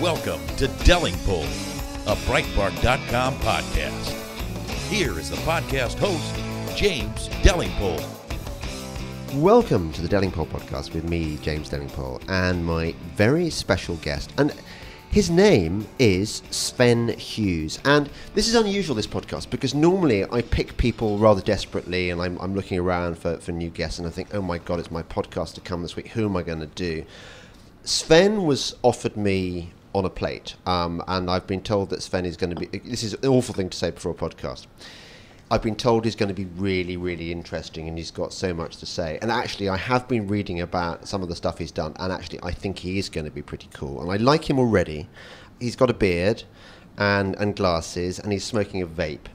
Welcome to Delingpole, a Breitbart.com podcast. Here is the podcast host, James Delingpole. Welcome to the Delingpole podcast with me, James Delingpole, and my very special guest. And his name is Sven Hughes. And this is unusual, this podcast, because normally I pick people rather desperately and I'm, I'm looking around for, for new guests and I think, oh my God, it's my podcast to come this week. Who am I going to do? Sven was offered me on a plate, um, and I've been told that Sven is going to be. This is an awful thing to say before a podcast. I've been told he's going to be really, really interesting, and he's got so much to say. And actually, I have been reading about some of the stuff he's done, and actually, I think he is going to be pretty cool. And I like him already. He's got a beard and and glasses, and he's smoking a vape.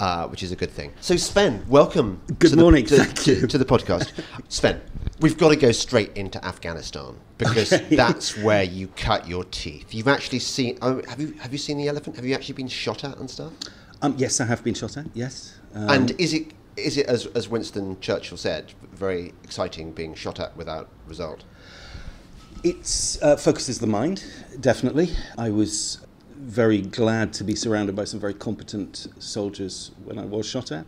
Uh, which is a good thing. So, Sven, welcome. Good morning, The, to, thank you. To the podcast. Sven, we've got to go straight into Afghanistan because that's where you cut your teeth. You've actually seen. Oh, have you have you seen the elephant? Have you actually been shot at and stuff? Um, yes, I have been shot at. Yes. Um, and is it is it as as Winston Churchill said, very exciting being shot at without result? It uh, focuses the mind, definitely. I was very glad to be surrounded by some very competent soldiers when I was shot at.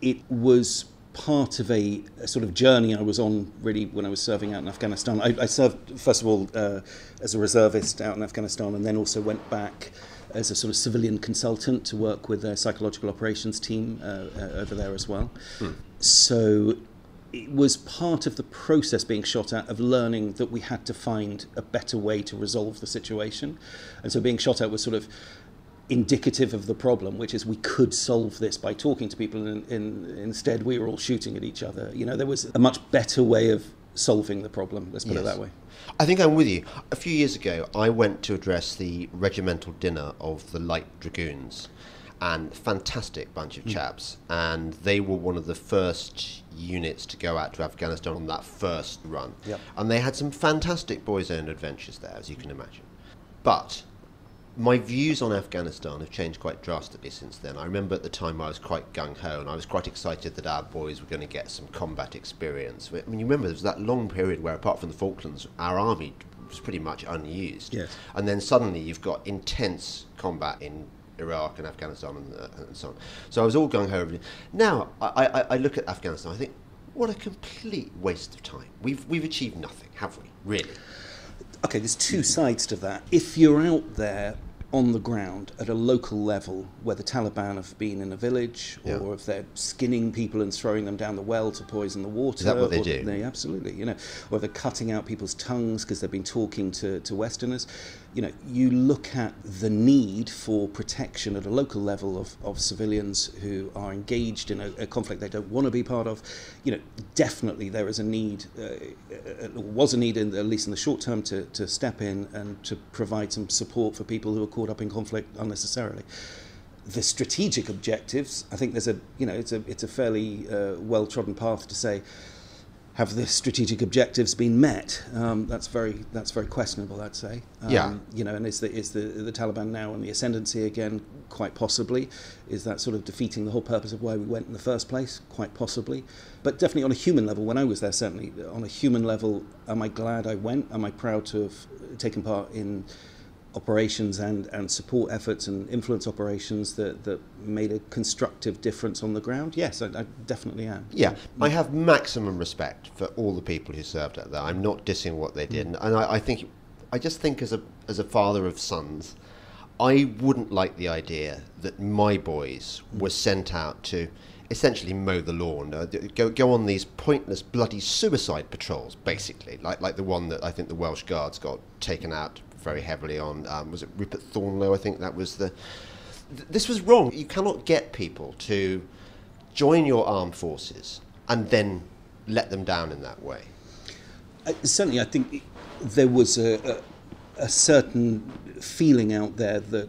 It was part of a, a sort of journey I was on really when I was serving out in Afghanistan. I, I served, first of all, uh, as a reservist out in Afghanistan and then also went back as a sort of civilian consultant to work with their psychological operations team uh, uh, over there as well. So it was part of the process being shot at of learning that we had to find a better way to resolve the situation. And so being shot at was sort of indicative of the problem, which is we could solve this by talking to people, and, and instead we were all shooting at each other. You know, there was a much better way of solving the problem, let's put it that way. I think I'm with you. A few years ago, I went to address the regimental dinner of the Light Dragoons, and fantastic bunch of mm. chaps. And they were one of the first units to go out to Afghanistan on that first run. Yep. And they had some fantastic boys' own adventures there, as you can imagine. But my views on Afghanistan have changed quite drastically since then. I remember at the time I was quite gung ho and I was quite excited that our boys were going to get some combat experience. I mean, you remember there was that long period where, apart from the Falklands, our army was pretty much unused. Yes. And then suddenly you've got intense combat in Iraq and Afghanistan and, uh, and so on. So I was all gung ho. Now I, I, I look at Afghanistan, I think, what a complete waste of time. We've, we've achieved nothing, have we? Really? Okay, there's two sides to that. If you're out there on the ground at a local level where the Taliban have been in a village, Yeah. or if they're skinning people and throwing them down the well to poison the water, Is that what they or do? They absolutely, you know, or they're cutting out people's tongues because they've been talking to, to Westerners. you know, you look at the need for protection at a local level of, of civilians who are engaged in a, a conflict they don't want to be part of. You know, definitely there is a need, uh, uh was a need, in, at least in the short term, to, to step in and to provide some support for people who are caught up in conflict unnecessarily. The strategic objectives, I think there's a, you know, it's a, it's a fairly uh, well-trodden path to say, have the strategic objectives been met? Um, that's very that's very questionable, I'd say. Um, Yeah. You know, and is the is the the Taliban now on the ascendancy again? Quite possibly. Is that sort of defeating the whole purpose of why we went in the first place? Quite possibly. But definitely on a human level, when I was there, certainly on a human level, am I glad I went? Am I proud to have taken part in? Operations and, and support efforts and influence operations that, that made a constructive difference on the ground? Yes, I, I definitely am. Yeah, I have maximum respect for all the people who served out there. I'm not dissing what they did, and I, I think, I just think as a as a father of sons, I wouldn't like the idea that my boys were sent out to essentially mow the lawn, uh, go go on these pointless bloody suicide patrols, basically, like like the one that I think the Welsh Guards got taken out very heavily on. Um, was it Rupert Thorneloe? I think that was the. th- This was wrong. You cannot get people to join your armed forces and then let them down in that way. I, certainly, I think there was a, a, a certain feeling out there that,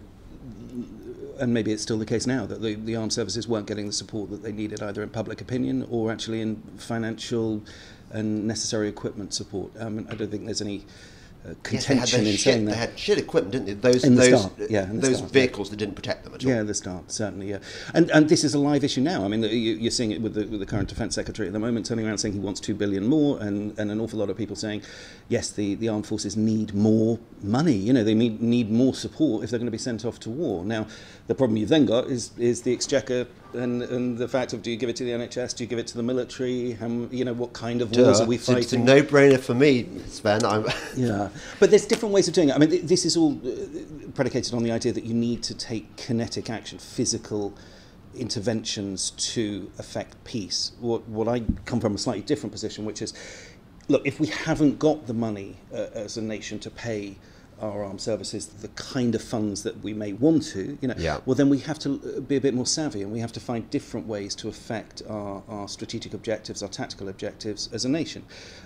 and maybe it's still the case now, that the, the armed services weren't getting the support that they needed either in public opinion or actually in financial and necessary equipment support. Um, I don't think there's any contention yes, they had, in shit, saying that. They had shit equipment, didn't they? Those, in the those, start, yeah, the those start, vehicles yeah. that didn't protect them at all. Yeah, the start, certainly, yeah. And, and this is a live issue now. I mean, the, you, you're seeing it with the, with the current Defence Secretary at the moment turning around saying he wants two billion more, and, and an awful lot of people saying, yes, the, the armed forces need more money. You know, they need, need more support if they're going to be sent off to war. Now, the problem you've then got is is the exchequer. And, and the fact of do you give it to the NHS? Do you give it to the military? How, m- you know what kind of wars Duh. are we a- It's a fighting? no-brainer for me, Sven. I'm, Yeah, but there's different ways of doing it. I mean, th- this is all uh, predicated on the idea that you need to take kinetic action, physical interventions to affect peace. What, what I come from a slightly different position, which is, look, if we haven't got the money uh, as a nation to pay our armed services the kind of funds that we may want to, you know, Yeah. well then we have to uh, be a bit more savvy and we have to find different ways to affect our, our strategic objectives, our tactical objectives as a nation.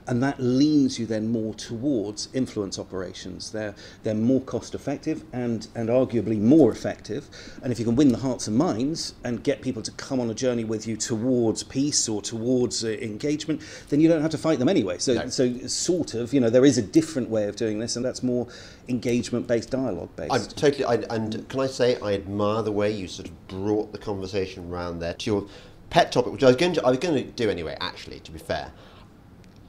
And that leans you then more towards influence operations. They're, they're more cost effective and, and arguably more effective. And if you can win the hearts and minds and get people to come on a journey with you towards peace or towards uh, engagement, then you don't have to fight them anyway. So, No. so sort of, you know, there is a different way of doing this and that's more engagement based, dialogue based. I'm totally. I, and can I say I admire the way you sort of brought the conversation round there to your pet topic, which I was going to. I was going to do anyway. Actually, to be fair,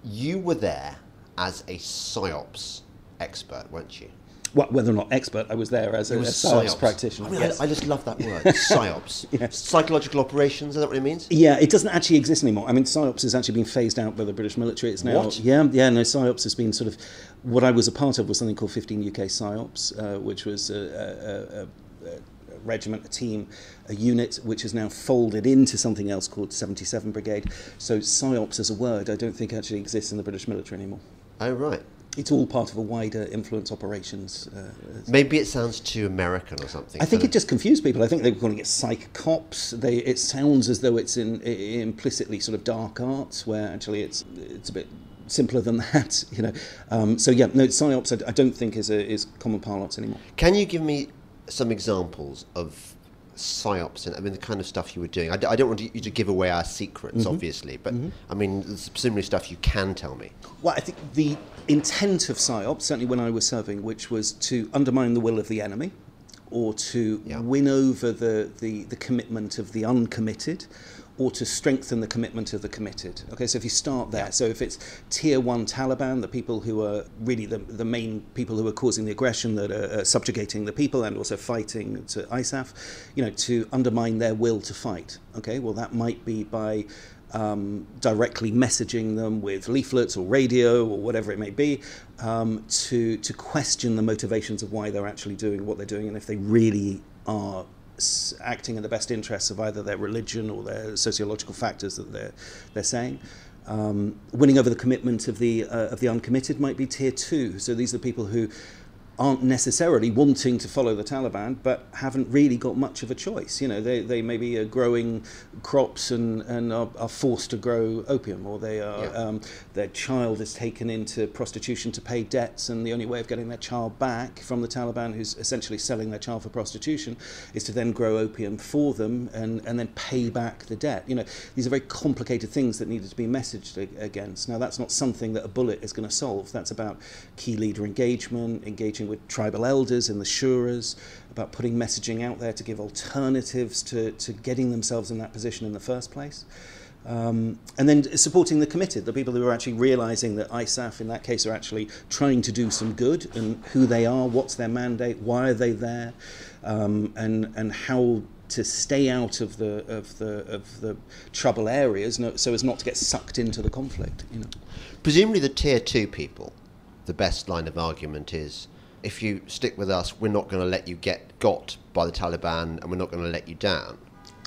you were there as a psyops expert, weren't you? Well, whether or not expert, I was there as a, was science practitioner. I, mean, yes. I, I just love that word, psyops. Yes. Psychological operations. Is that what it means? yeah, it doesn't actually exist anymore. I mean, PSYOPs has actually been phased out by the British military. It's now, What? yeah, yeah. No, PSYOPs has been sort of what I was a part of was something called 15 UK PSYOPs, uh, which was a, a, a, a regiment, a team, a unit, which has now folded into something else called 77 Brigade. So PSYOPs as a word, I don't think actually exists in the British military anymore. Oh right. It's all part of a wider influence operations. Uh, Maybe it sounds too American or something. I think it just confused people. I think they were calling it psych cops. They, it sounds as though it's in, implicitly sort of dark arts, where actually it's it's a bit simpler than that. You know. Um, so yeah, no, psyops. I, I don't think is a, is common parlance anymore. Can you give me some examples of psyops and I mean the kind of stuff you were doing? I, d- I don't want you to give away our secrets, Mm-hmm. obviously, but I mean presumably stuff you can tell me. Well, I think the intent of psyops, certainly when I was serving, which was to undermine the will of the enemy, or to Yeah. win over the, the, the commitment of the uncommitted, or to strengthen the commitment of the committed. Okay, so if you start there, so if it's tier one Taliban, the people who are really the, the main people who are causing the aggression, that are uh, subjugating the people and also fighting to ISAF, you know, to undermine their will to fight. Okay, well, that might be by um, directly messaging them with leaflets or radio or whatever it may be um, to, to question the motivations of why they're actually doing what they're doing and if they really are acting in the best interests of either their religion or their sociological factors that they're, they're saying. Um, winning over the commitment of the, uh, of the uncommitted might be tier two. So these are people who aren't necessarily wanting to follow the Taliban, but haven't really got much of a choice. You know, they, they maybe are growing crops and, and are, are forced to grow opium, or they are Yeah. um, their child is taken into prostitution to pay debts, and the only way of getting their child back from the Taliban, who's essentially selling their child for prostitution, is to then grow opium for them and, and then pay back the debt. You know, these are very complicated things that needed to be messaged against. Now, that's not something that a bullet is going to solve. That's about key leader engagement, engaging with tribal elders in the shuras, about putting messaging out there to give alternatives to, to getting themselves in that position in the first place. Um, and then supporting the committed, the people who are actually realizing that ISAF in that case are actually trying to do some good and who they are, what's their mandate, why are they there, um, and, and how to stay out of the, of the, of the trouble areas so as not to get sucked into the conflict. You know. Presumably the tier two people, the best line of argument is if you stick with us, we're not going to let you get got by the Taliban and we're not going to let you down.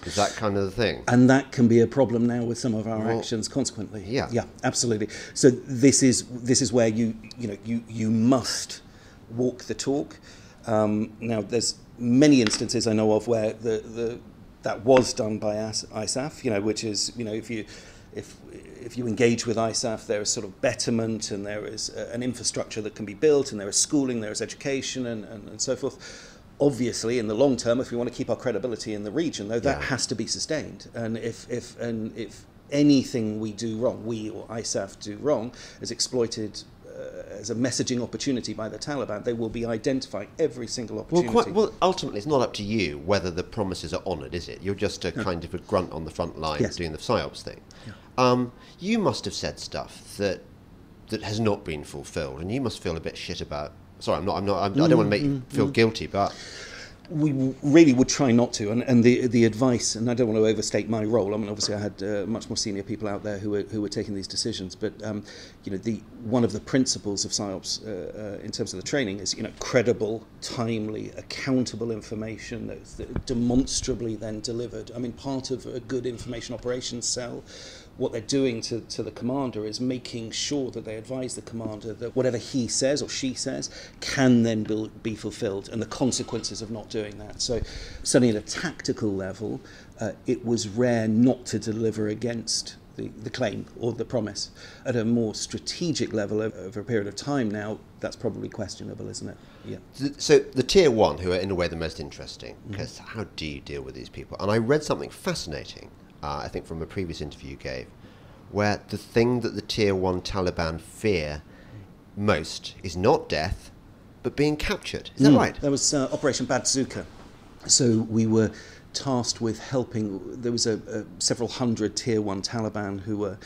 Is that kind of the thing? and that can be a problem now with some of our Well, actions consequently yeah. yeah absolutely so this is this is where you you know you you must walk the talk um, now there's many instances i know of where the, the that was done by ISAF you know which is you know if you if if you engage with ISAF, there is sort of betterment and there is uh, an infrastructure that can be built and there is schooling, there is education and, and, and so forth. Obviously, in the long term, if we want to keep our credibility in the region, though, that Yeah. has to be sustained. And if, if, and if anything we do wrong, we or ISAF do wrong, is exploited uh, as a messaging opportunity by the Taliban, they will be identifying every single Well, opportunity. quite, well, ultimately, it's not up to you whether the promises are honoured, is it? You're just a kind of a grunt on the front line Yes. doing the psyops thing. Um, you must have said stuff that that has not been fulfilled, and you must feel a bit shit about. Sorry, I'm not. I'm not. I'm, I don't want to make you feel guilty, but we really would try not to. And, and the the advice, and I don't want to overstate my role. I mean, obviously, I had uh, much more senior people out there who were who were taking these decisions. But um, you know, the one of the principles of psyops uh, uh, in terms of the training is you know credible, timely, accountable information that's that demonstrably then delivered. I mean, part of a good information operations cell. What they're doing to, to the commander is making sure that they advise the commander that whatever he says or she says can then be, be fulfilled and the consequences of not doing that. So, certainly at a tactical level, uh, it was rare not to deliver against the, the claim or the promise. At a more strategic level over, over a period of time now, that's probably questionable, isn't it? Yeah. so the tier one, who are in a way the most interesting, because how do you deal with these people? And I read something fascinating, uh, I think from a previous interview you gave, where the thing that the tier one Taliban fear most is not death, but being captured. Is that Mm. right? That was uh, Operation Bazooka. So we were tasked with helping. There was a, a several hundred Tier One Taliban who were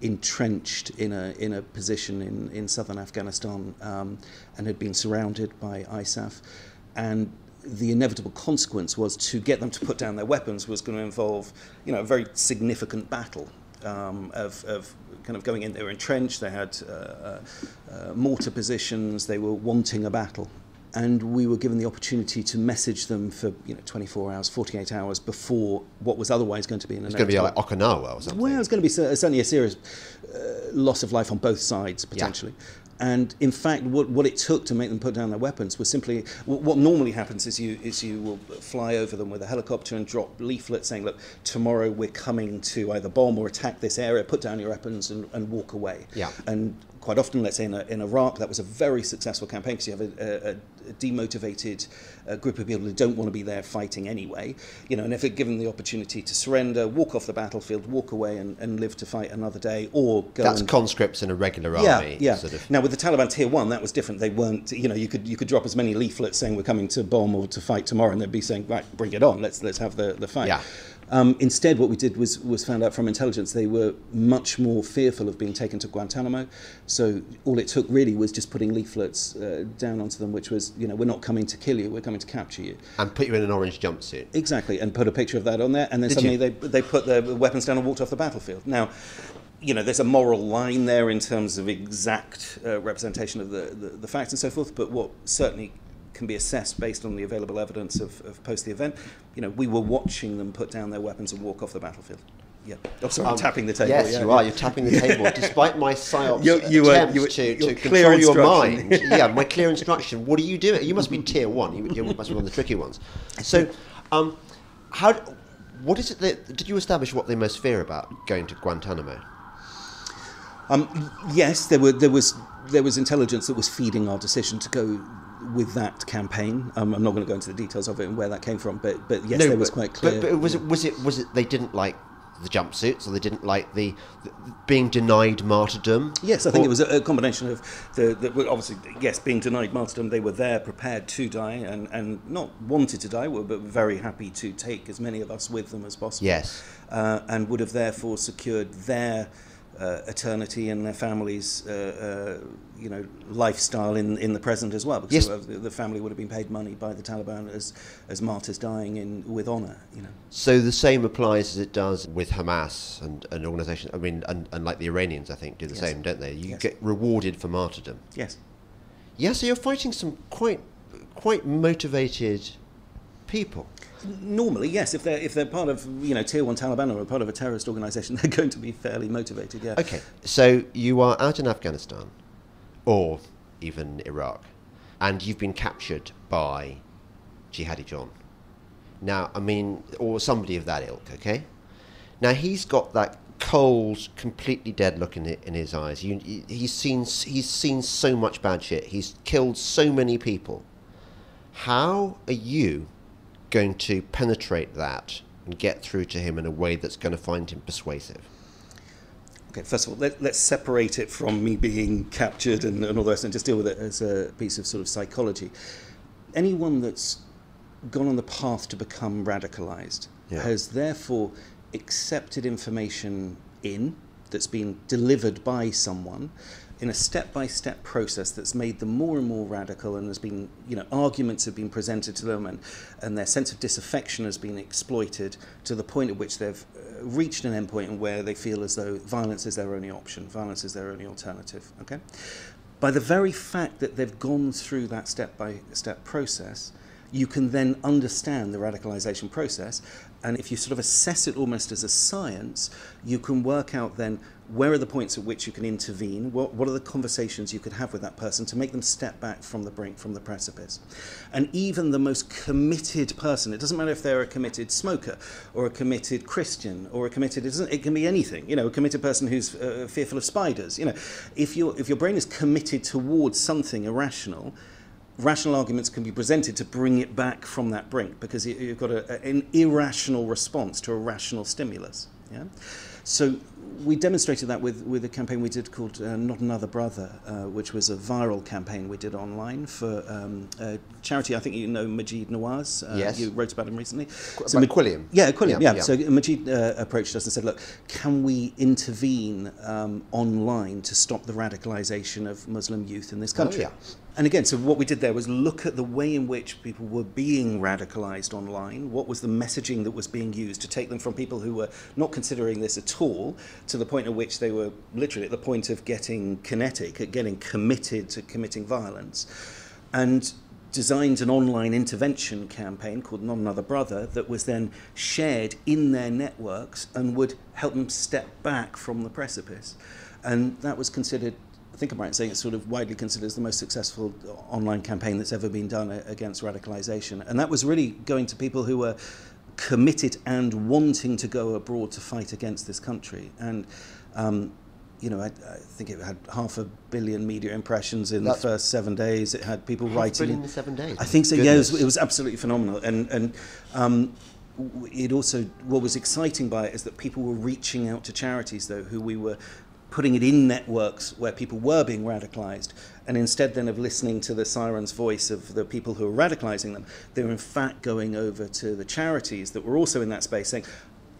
entrenched in a in a position in in southern Afghanistan um, and had been surrounded by ISAF, and the inevitable consequence was to get them to put down their weapons was going to involve, you know, a very significant battle um, of, of kind of going in. They were entrenched. They had uh, uh, uh, mortar positions. They were wanting a battle, and we were given the opportunity to message them for you know 24 hours, 48 hours before what was otherwise going to be an It's going to be like Okinawa or something. well, it's going to be certainly a serious uh, loss of life on both sides, potentially. And in fact, what, what it took to make them put down their weapons was simply what, normally happens is you is you will fly over them with a helicopter and drop leaflets saying, "Look, tomorrow we're coming to either bomb or attack this area. Put down your weapons and, and walk away." Yeah. And quite often, let's say in, in Iraq, that was a very successful campaign because you have a, a, a demotivated uh, group of people who don't want to be there fighting anyway. You know, and if they're given the opportunity to surrender, walk off the battlefield, walk away, and, and live to fight another day, or go That's and conscripts in a regular yeah, army. yeah. Sort of. Now with the Taliban Tier One, that was different. They weren't. You know, you could you could drop as many leaflets saying we're coming to bomb or to fight tomorrow, and they'd be saying, right, bring it on. Let's let's have the the fight. Yeah. Um, instead, what we did was was found out from intelligence they were much more fearful of being taken to Guantanamo. So all it took really was just putting leaflets uh, down onto them, which was, you know, we're not coming to kill you, we're coming to capture you. And put you in an orange jumpsuit. Exactly, and put a picture of that on there, and then Did suddenly you? they they put their weapons down and walked off the battlefield. Now, you know, there's a moral line there in terms of exact uh, representation of the, the the facts and so forth, but what certainly can be assessed based on the available evidence of, of post the event. You know, we were watching them put down their weapons and walk off the battlefield. Yeah. Oh, sorry, I'm Um, tapping the table. Yes, yeah, you yeah. are. You're tapping the table, despite my psyops You- you were- attempts you were- to, to clear control your mind. yeah, my clear instruction. What are you doing? You must be tier one. You, you must be one of the tricky ones. So, um, how? What is it that did you establish what they most fear about going to Guantanamo? Um, yes, there were there was there was intelligence that was feeding our decision to go with that campaign. Um, I'm not going to go into the details of it and where that came from, but but yes, there was but- quite clear. But, but was it was it was it they didn't like the jumpsuits or they didn't like the, the being denied martyrdom? Yes, I think Or- it was a, a combination of the, the obviously yes, being denied martyrdom, they were there prepared to die and, and not wanted to die, were but very happy to take as many of us with them as possible. Yes. uh, and would have therefore secured their uh, eternity and their families' uh, uh, you know lifestyle in, in the present as well, because Yes. the, the family would have been paid money by the Taliban as as martyrs dying in with honour. You know. So the same applies as it does with Hamas and an organisation. I mean, and, and like the Iranians, I think, do the Yes. same, don't they? You Yes. get rewarded for martyrdom. Yes. Yeah, so you're fighting some quite quite motivated people. Normally, yes. If they're if they're part of you know tier one Taliban or part of a terrorist organisation, they're going to be fairly motivated. Yeah. Okay, so you are out in Afghanistan, or even Iraq, and you've been captured by Jihadi John. Now, I mean, or somebody of that ilk, okay? Now, he's got that cold, completely dead look in, in his eyes. You, he's, seen, he's seen so much bad shit. He's killed so many people. How are you going to penetrate that and get through to him in a way that's going to find him persuasive? Okay, first of all, let, us separate it from me being captured and, and all the rest and just deal with it as a piece of sort of psychology. Anyone that's gone on the path to become radicalized yeah. has therefore accepted information in that's been delivered by someone in a step-by-step process that's made them more and more radical and there's been you know arguments have been presented to them and, and their sense of disaffection has been exploited to the point at which they've uh, reached an endpoint and where they feel as though violence is their only option violence is their only alternative okay? By the very fact that they've gone through that step-by-step process you can then understand the radicalization process. And if you sort of assess it almost as a science, you can work out then where are the points at which you can intervene, what, what are the conversations you could have with that person to make them step back from the brink, from the precipice. And even the most committed person, it doesn't matter if they're a committed smoker or a committed Christian or a committed, it, doesn't, it can be anything, you know, a committed person who's uh, fearful of spiders. You know, if, you if your brain is committed towards something irrational, rational arguments can be presented to bring it back from that brink because you've got a, an irrational response to a rational stimulus. Yeah? So we demonstrated that with, with a campaign we did called uh, Not Another Brother, uh, which was a viral campaign we did online for um, a charity. I think you know Maajid Nawaz. Uh, yes. You wrote about him recently. Qu- so Quilliam. Yeah, Quilliam, yeah. yeah. yeah. So Maajid uh, approached us and said, look, can we intervene um, online to stop the radicalization of Muslim youth in this country? Oh, yeah. And again, so what we did there was look at the way in which people were being radicalized online. What was the messaging that was being used to take them from people who were not considering this at all to the point at which they were literally at the point of getting kinetic, at getting committed to committing violence. And designed an online intervention campaign called Not Another Brother that was then shared in their networks and would help them step back from the precipice. And that was considered think I'm right in saying it's sort of widely considered as the most successful online campaign that's ever been done against radicalization. And that was really going to people who were committed and wanting to go abroad to fight against this country. And, um, you know, I, I, think it had half a billion media impressions in That's the first seven days. It had people writing. in seven days. I think so. Goodness. Yeah, it was, it was, absolutely phenomenal. And and um, it also what was exciting by it is that people were reaching out to charities though who we were putting it in networks where people were being radicalized, and instead then of listening to the siren's voice of the people who are radicalizing them, they're in fact going over to the charities that were also in that space saying,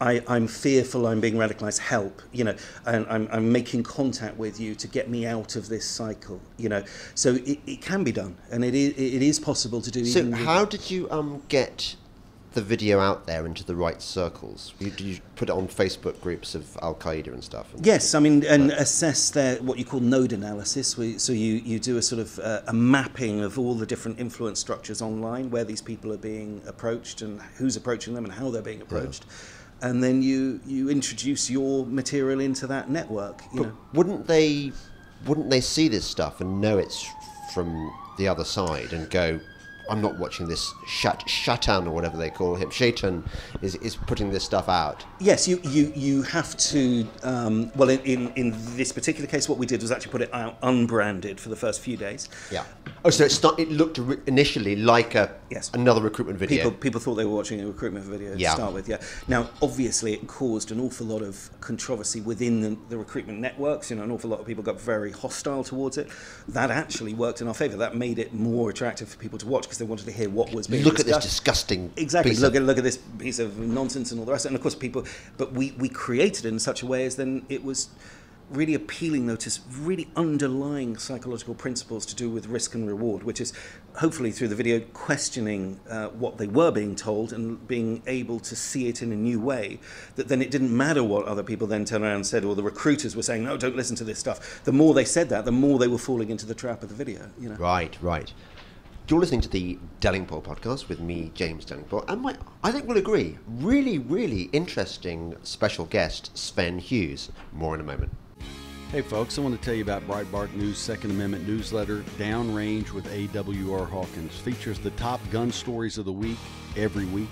I, am fearful I'm being radicalized, help, you know, and I'm, I'm, making contact with you to get me out of this cycle, you know. So it, it can be done, and it is, it is possible to do. So, how did you um, get the video out there into the right circles? You, did you put it on Facebook groups of Al Qaeda and stuff? And yes, I mean, and assess their what you call node analysis. so you, you do a sort of uh, a mapping of all the different influence structures online, where these people are being approached and who's approaching them and how they're being approached. Yeah. And then you, you introduce your material into that network. You but know. wouldn't they wouldn't they see this stuff and know it's from the other side and go, I'm not watching this. Shat Shatan or whatever they call him. Shaitan is, is putting this stuff out. Yes, you you, you have to. Um, well, in, in, in this particular case, what we did was actually put it out unbranded for the first few days. Yeah. Oh, so it's not. It looked initially like a yes. another recruitment video. People people thought they were watching a recruitment video to yeah. start with. Yeah. Now, obviously, it caused an awful lot of controversy within the, the recruitment networks. You know, an awful lot of people got very hostile towards it. That actually worked in our favour. That made it more attractive for people to watch because they wanted to hear what was being look discussed. at this disgusting exactly. look at look at this piece of nonsense and all the rest and of course people but we we created it in such a way as then it was really appealing though to really underlying psychological principles to do with risk and reward which is hopefully through the video questioning uh, what they were being told and being able to see it in a new way that then it didn't matter what other people then turned around and said or the recruiters were saying no don't listen to this stuff. The more they said that the more they were falling into the trap of the video you know? Right right you're listening to the Delingpole podcast with me, James Delingpole, and my, I think we'll agree, really, really interesting special guest, Sven Hughes. More in a moment. Hey, folks, I want to tell you about Breitbart News Second Amendment newsletter, Downrange with A.W.R. Hawkins. Features the top gun stories of the week every week,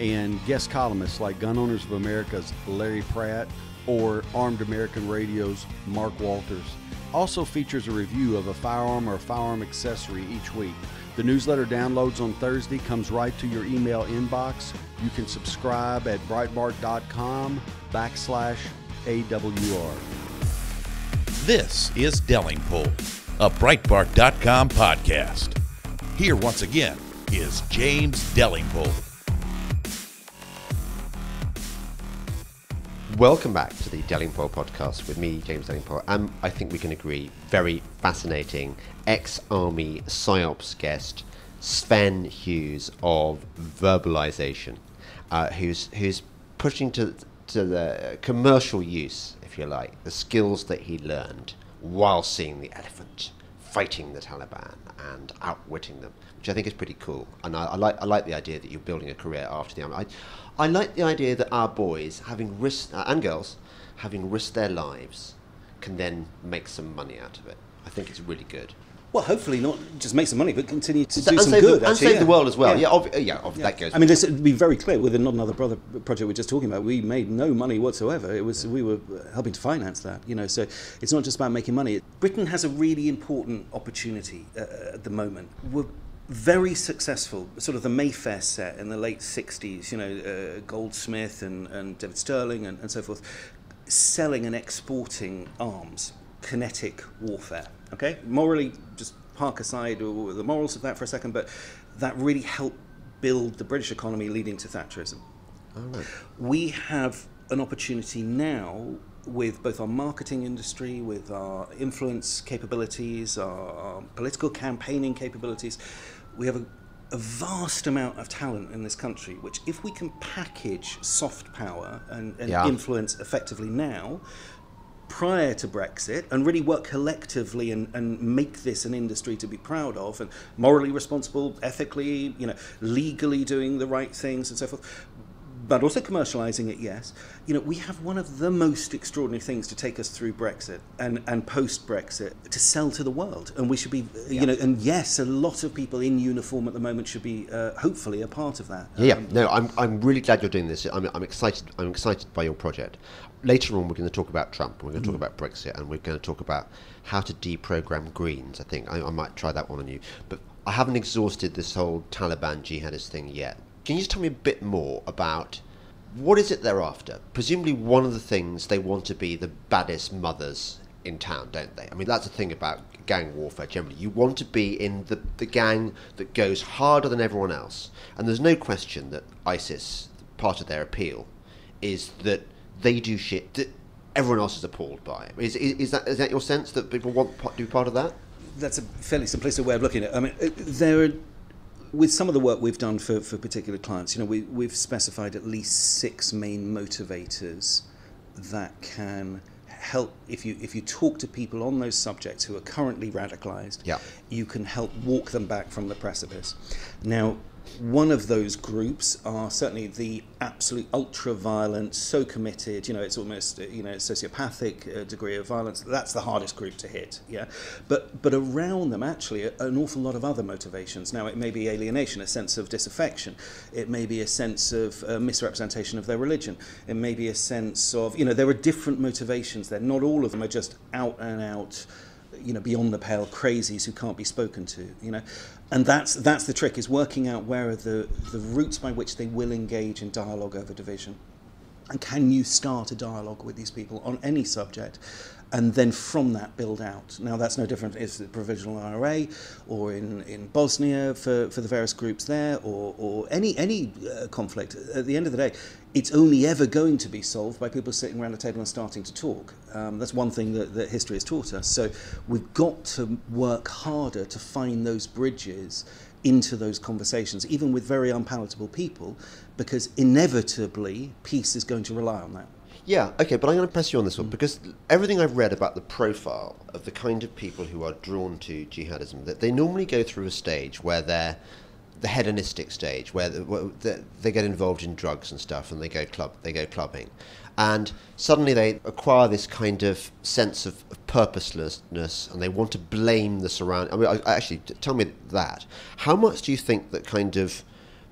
and guest columnists like Gun Owners of America's Larry Pratt or Armed American Radio's Mark Walters. Also features a review of a firearm or firearm accessory each week. The newsletter downloads on Thursday, comes right to your email inbox. You can subscribe at breitbart.com backslash AWR. This is Delingpole, a Breitbart.com podcast. Here once again is James Delingpole. Welcome back to the Delingpole podcast with me, James Delingpole. And I think we can agree, very fascinating ex-army psyops guest, Sven Hughes of Verbalisation, uh, who's who's pushing to to the commercial use, if you like, the skills that he learned while seeing the elephant, fighting the Taliban and outwitting them, which I think is pretty cool. And I, I like I like the idea that you're building a career after the army. I, I like the idea that our boys, having risked uh, and girls, having risked their lives, can then make some money out of it. I think it's really good. Well, hopefully not just make some money, but continue to do and some good. the, and actually, save yeah. the world as well. Yeah. Yeah, obvi- yeah, obvi- that goes. I mean, let's be very clear. With the Not Another Brother project we're just talking about, we made no money whatsoever. It was we were helping to finance that. You know, so it's not just about making money. Britain has a really important opportunity uh, at the moment. We're very successful. Sort of the Mayfair set in the late '60s. You know, uh, Goldsmith and, and David Stirling and, and so forth, selling and exporting arms, kinetic warfare. Okay, morally, just park aside the morals of that for a second, but that really helped build the British economy leading to Thatcherism. We have an opportunity now with both our marketing industry, with our influence capabilities, our, our political campaigning capabilities. We have a, a vast amount of talent in this country, which, if we can package soft power and, and Yeah. influence effectively now, prior to Brexit and really work collectively and, and make this an industry to be proud of and morally responsible, ethically, you know, legally doing the right things and so forth. But also commercializing it, yes. You know, we have one of the most extraordinary things to take us through Brexit and, and post Brexit to sell to the world. And we should be, you know, and yes, a lot of people in uniform at the moment should be uh, hopefully a part of that. Yeah, yeah. no, I'm, I'm really glad you're doing this. I'm, I'm excited. I'm excited by your project. Later on, we're going to talk about Trump. We're going to talk about Brexit, and we're going to talk about how to deprogram Greens. I think I, I might try that one on you, but I haven't exhausted this whole Taliban jihadist thing yet. Can you just tell me a bit more about what is it they're after? Presumably, one of the things they want to be the baddest mothers in town, don't they? I mean, that's the thing about gang warfare generally. You want to be in the, the gang that goes harder than everyone else. And there's no question that ISIS, part of their appeal, is that they do shit that everyone else is appalled by. Is, is, is that is that your sense that people want to be part of that? that's a fairly simplistic way of looking at it. I mean, uh, there are, with some of the work we've done for, for particular clients, you know, we, we've specified at least six main motivators that can help if you if you talk to people on those subjects who are currently radicalized Yeah. you can help walk them back from the precipice now One of those groups are certainly the absolute ultra-violent, so committed, you know, it's almost, uh, you know, sociopathic uh, degree of violence. That's the hardest group to hit, yeah? But, but around them, actually, an awful lot of other motivations. Now, it may be alienation, a sense of disaffection. It may be a sense of uh, misrepresentation of their religion. It may be a sense of, you know, there are different motivations there. Not all of them are just out and out you know beyond the pale crazies who can't be spoken to you know? And that's that's the trick is working out where are the the routes by which they will engage in dialogue over division. And can you start a dialogue with these people on any subject? And then from that build out. Now that's no different if it's the provisional IRA or in, in Bosnia for, for the various groups there or, or any any uh, conflict. At the end of the day it's only ever going to be solved by people sitting around a table and starting to talk. Um, that's one thing that, that history has taught us. So we've got to work harder to find those bridges into those conversations, even with very unpalatable people, because inevitably peace is going to rely on that. Yeah, okay, but I'm going to press you on this one hmm. because everything I've read about the profile of the kind of people who are drawn to jihadism, that they normally go through a stage where they're the hedonistic stage, where, the, where the, they get involved in drugs and stuff, and they go club, they go clubbing, and suddenly they acquire this kind of sense of, of purposelessness, and they want to blame the surround. I mean, I, I actually, t- tell me that. How much do you think that kind of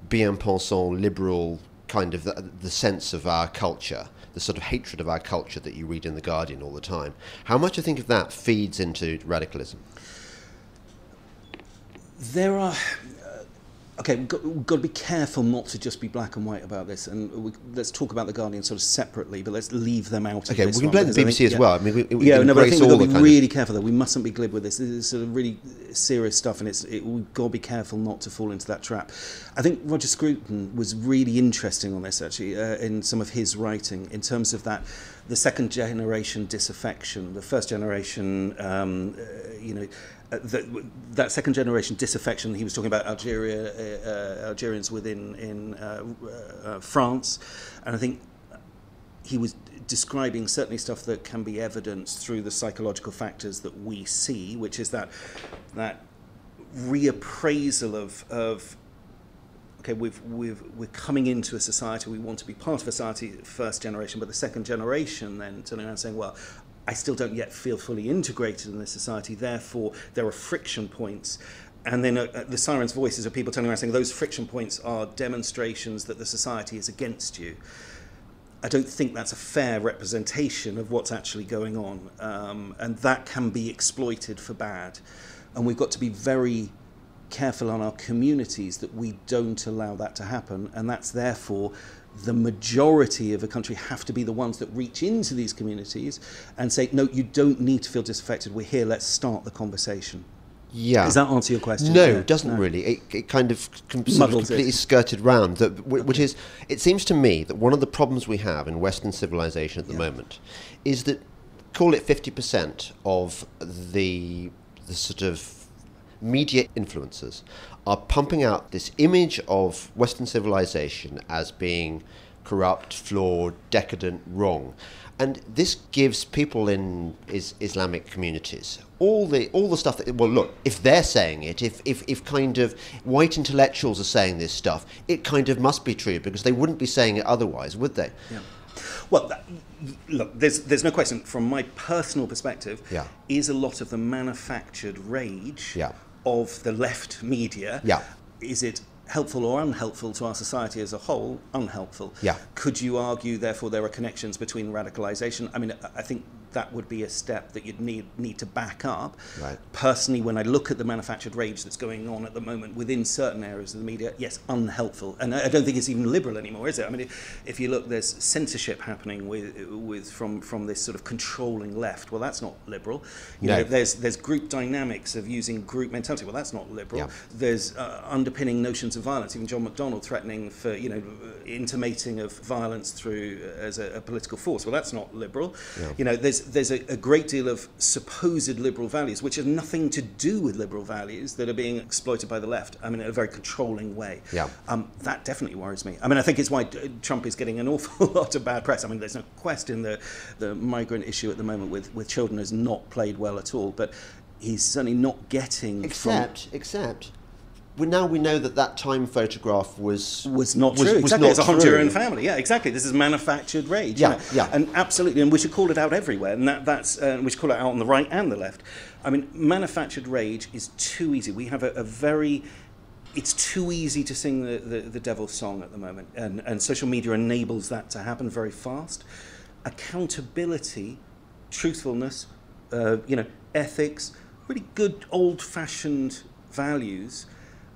bien pensant liberal kind of the, the sense of our culture, the sort of hatred of our culture that you read in the Guardian all the time. How much do you think of that feeds into radicalism? There are. okay, we've got, we've got to be careful not to just be black and white about this, and we, let's talk about the Guardian sort of separately, but let's leave them out. Okay, we can blame the BBC think, as yeah, well. I mean, we, we yeah, no, but I think we've got to be really of... careful though. We mustn't be glib with this. This is sort of really serious stuff, and it's it, we've got to be careful not to fall into that trap. I think Roger Scruton was really interesting on this actually uh, in some of his writing in terms of that. The second generation disaffection, the first generation, um, uh, you know uh, that, second generation disaffection, he was talking about Algeria, uh, uh Algerians within in uh, uh, France, and I think he was describing certainly stuff that can be evidenced through the psychological factors that we see, which is that that reappraisal of of okay, we've, we've, we're coming into a society, we want to be part of a society, first generation, but the second generation then turning around saying, well, I still don't yet feel fully integrated in this society. Therefore, there are friction points. And then uh, uh, the sirens' voices of people turning around saying those friction points are demonstrations that the society is against you. I don't think that's a fair representation of what's actually going on. Um, and that can be exploited for bad. And we've got to be very careful on our communities that we don't allow that to happen. And that's therefore the majority of a country have to be the ones that reach into these communities and say, no, you don't need to feel disaffected. We're here. Let's start the conversation. Yeah. Does that answer your question? No, yeah. doesn't no. really. It, it kind of com- completely it. skirted round. That, which is, it seems to me that one of the problems we have in Western civilization at the yeah. moment is that, call it 50% of the, the sort of media influencers are pumping out this image of Western civilization as being corrupt, flawed, decadent, wrong. And this gives people in is Islamic communities all the all the stuff that well look if they're saying it if, if if kind of white intellectuals are saying this stuff it kind of must be true because they wouldn't be saying it otherwise would they yeah. well that, look there's there's no question from my personal perspective yeah. is a lot of the manufactured rage yeah of the left media. Yeah. Is it helpful or unhelpful to our society as a whole? Unhelpful. Yeah. Could you argue, therefore, there are connections between radicalization? I mean, I think that would be a step that you'd need need to back up. Right. Personally, when I look at the manufactured rage that's going on at the moment within certain areas of the media, yes, unhelpful, and I don't think it's even liberal anymore, is it? I mean, if you look, there's censorship happening with with from from this sort of controlling left. Well, that's not liberal. You no. know, there's there's group dynamics of using group mentality. Well, that's not liberal. Yeah. There's uh, underpinning notions of violence. Even John McDonnell threatening for you know intimating of violence through uh, as a, a political force. Well, that's not liberal. Yeah. You know, there's there's a, a, great deal of supposed liberal values, which have nothing to do with liberal values, that are being exploited by the left. I mean, in a very controlling way. Yeah. Um, that definitely worries me. I mean, I think it's why Trump is getting an awful lot of bad press. I mean, there's no question the the migrant issue at the moment with with children has not played well at all, but he's certainly not getting except from, except we, now we know that that time photograph was was not was, true. Was exactly, not it's a Honduran family. Yeah, exactly. This is manufactured rage. Yeah, you know? yeah, and absolutely, and we should call it out everywhere. And that, that's uh, we should call it out on the right and the left. I mean, manufactured rage is too easy. We have a, a very it's too easy to sing the, the, the, devil's song at the moment, and, and social media enables that to happen very fast. Accountability, truthfulness, uh, you know, ethics, really good old-fashioned values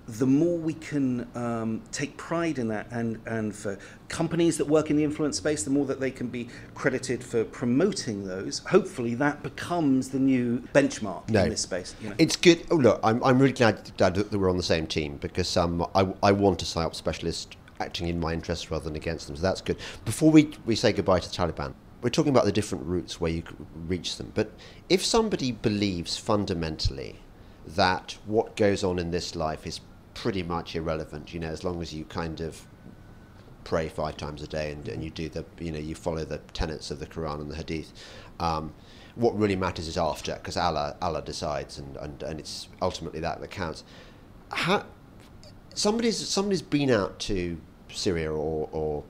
the more we can um, take pride in that, and, and for companies that work in the influence space, the more that they can be credited for promoting those, hopefully that becomes the new benchmark no. in this space. You know? It's good. Oh, look, I'm, I'm really glad, that we're on the same team because um, I, I want a PSYOP specialist acting in my interests rather than against them, so that's good. Before we, we say goodbye to the Taliban, we're talking about the different routes where you reach them, but if somebody believes fundamentally that what goes on in this life is pretty much irrelevant, you know, as long as you kind of pray five times a day and, and you do the, you know, you follow the tenets of the Quran and the Hadith. Um, what really matters is after, because Allah, Allah decides, and, and, and it's ultimately that that counts. How, somebody's somebody's been out to Syria or, or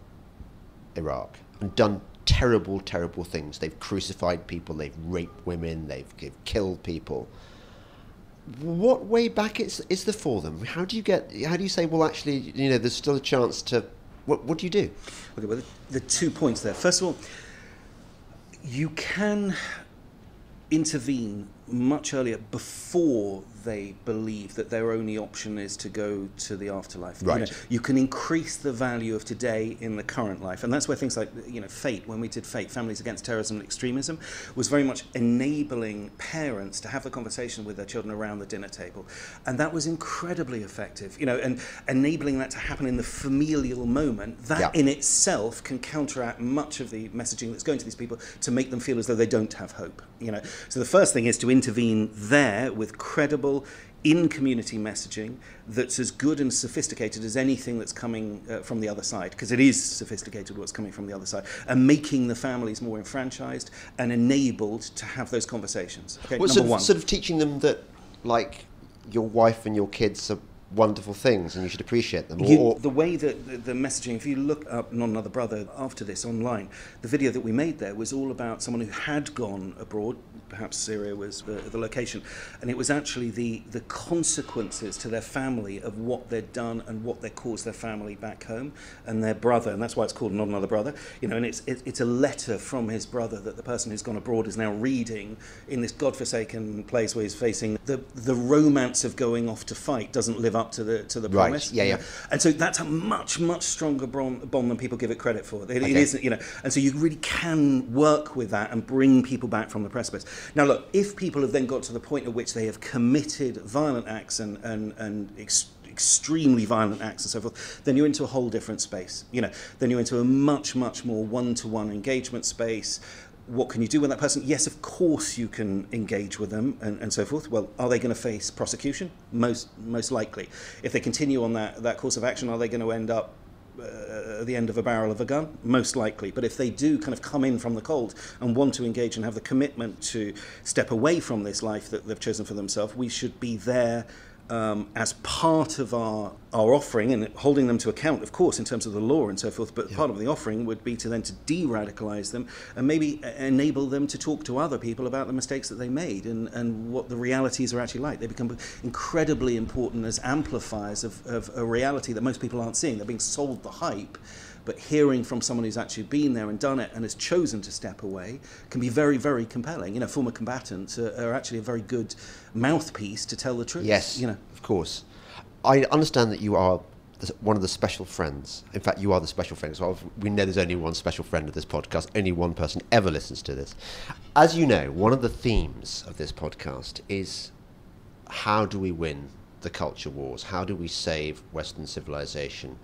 Iraq and done terrible, terrible things. They've crucified people, they've raped women, they've, they've killed people what way back is is there for them? How do you get? How do you say? Well, actually, you know, there's still a chance to. What What do you do? Okay, well, the, the two points there. First of all, you can intervene much earlier before they believe that their only option is to go to the afterlife. You, Right. know, you can increase the value of today in the current life, and that's where things like you know Fate, when we did Fate, Families Against Terrorism and Extremism, was very much enabling parents to have the conversation with their children around the dinner table, and that was incredibly effective. You know, and enabling that to happen in the familial moment. That Yeah. in itself can counteract much of the messaging that's going to these people to make them feel as though they don't have hope. You know, so the first thing is to intervene there with credible in community messaging that's as good and sophisticated as anything that's coming uh, from the other side because it is sophisticated what's coming from the other side and making the families more enfranchised and enabled to have those conversations. Okay Well, number sort, of, one. sort of teaching them that, like, your wife and your kids are wonderful things and you should appreciate them. You, or- the way that the, the messaging, if you look up Not Another Brother after this online, the video that we made there was all about someone who had gone abroad, perhaps Syria was the, the location, and it was actually the, the consequences to their family of what they'd done and what they caused their family back home and their brother, and that's why it's called Not Another Brother, you know, and it's, it, it's a letter from his brother that the person who's gone abroad is now reading in this godforsaken place where he's facing the, the romance of going off to fight doesn't live up to the, to the Right, promise. yeah, yeah. And so that's a much, much stronger bomb than people give it credit for. It, it Okay. isn't, you know. And so you really can work with that and bring people back from the precipice. Now, look, if people have then got to the point at which they have committed violent acts and and and. Ex- extremely violent acts and so forth then you're into a whole different space you know then you're into a much much more one-to-one engagement space what can you do with that person? Yes, of course you can engage with them and, and so forth. Well, are they going to face prosecution? Most most likely. If they continue on that, that course of action, are they going to end up uh, at the end of a barrel of a gun? Most likely. But if they do kind of come in from the cold and want to engage and have the commitment to step away from this life that they've chosen for themselves, we should be there um, as part of our, our offering and holding them to account, of course, in terms of the law and so forth. But part of the offering would be to then to de-radicalize them and maybe enable them to talk to other people about the mistakes that they made and, and what the realities are actually like. They become incredibly important as amplifiers of, of a reality that most people aren't seeing. They're being sold the hype. But hearing from someone who's actually been there and done it and has chosen to step away can be very, very compelling. You know, former combatants are, are actually a very good mouthpiece to tell the truth. yes, you know. of course. I understand that you are one of the special friends. In fact, you are the special friend. So we know there's only one special friend of this podcast. Only one person ever listens to this. As you know, one of the themes of this podcast is how do we win the culture wars? How do we save Western civilization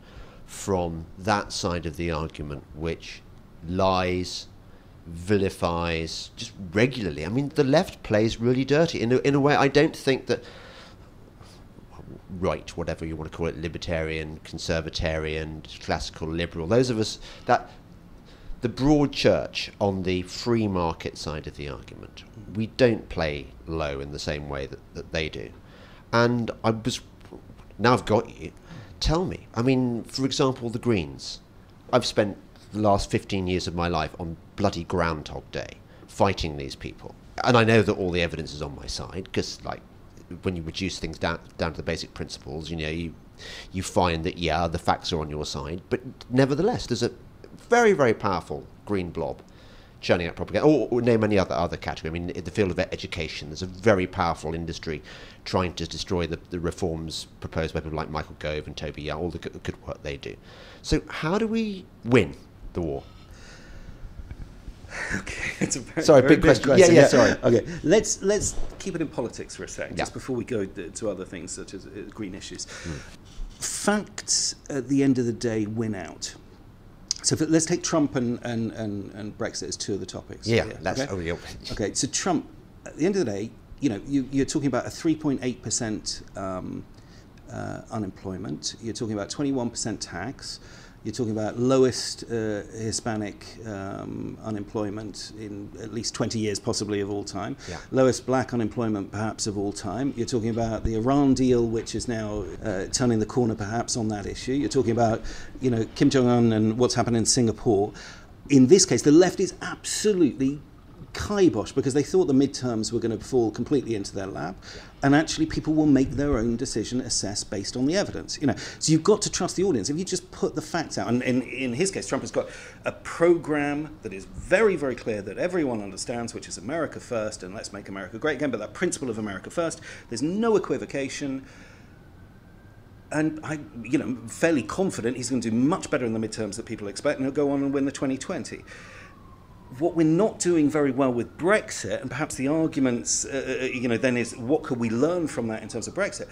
from that side of the argument which lies, vilifies just regularly? I mean, the left plays really dirty. In a, in a way, I don't think that right, whatever you want to call it, libertarian, conservatarian, classical liberal, those of us that the broad church on the free market side of the argument, we don't play low in the same way that, that they do. And I was, now I've got you, tell me. I mean, for example, the Greens. I've spent the last 15 years of my life on bloody Groundhog Day fighting these people. And I know that all the evidence is on my side because, like, when you reduce things down, down to the basic principles, you know, you, you find that, yeah, the facts are on your side. But nevertheless, there's a very, very powerful green blob churning out propaganda, or, or name any other other category. I mean, in the field of education, there's a very powerful industry trying to destroy the, the reforms proposed by people like Michael Gove and Toby Young, all the good, good work they do. So, how do we win the war? Okay, it's a very, Sorry, very big question. Yeah, yeah, sorry. Okay, let's let's keep it in politics for a sec, just before we go to, to other things such as uh, green issues. Hmm. Facts at the end of the day win out. So if, let's take Trump and, and, and, and Brexit as two of the topics. Yeah, that's okay? yeah. Okay, so Trump, at the end of the day, you know, you, you're talking about a 3.8% um, uh, unemployment. You're talking about 21% tax. You're talking about lowest uh, Hispanic um, unemployment in at least 20 years, possibly of all time. Yeah. Lowest black unemployment, perhaps of all time. You're talking about the Iran deal, which is now uh, turning the corner, perhaps, on that issue. You're talking about, you know, Kim Jong Un and what's happened in Singapore. In this case, the left is absolutely kibosh because they thought the midterms were going to fall completely into their lap and actually people will make their own decision assess based on the evidence you know. So you've got to trust the audience. If you just put the facts out and in, in his case trump has got a program that is very very clear that everyone understands which is america first and let's make america great again but that principle of america first there's no equivocation. And I, you know, fairly confident he's going to do much better in the midterms that people expect, and he'll go on and win the 2020 what we're not doing very well with Brexit, and perhaps the arguments, uh, uh, you know, then is what could we learn from that in terms of Brexit?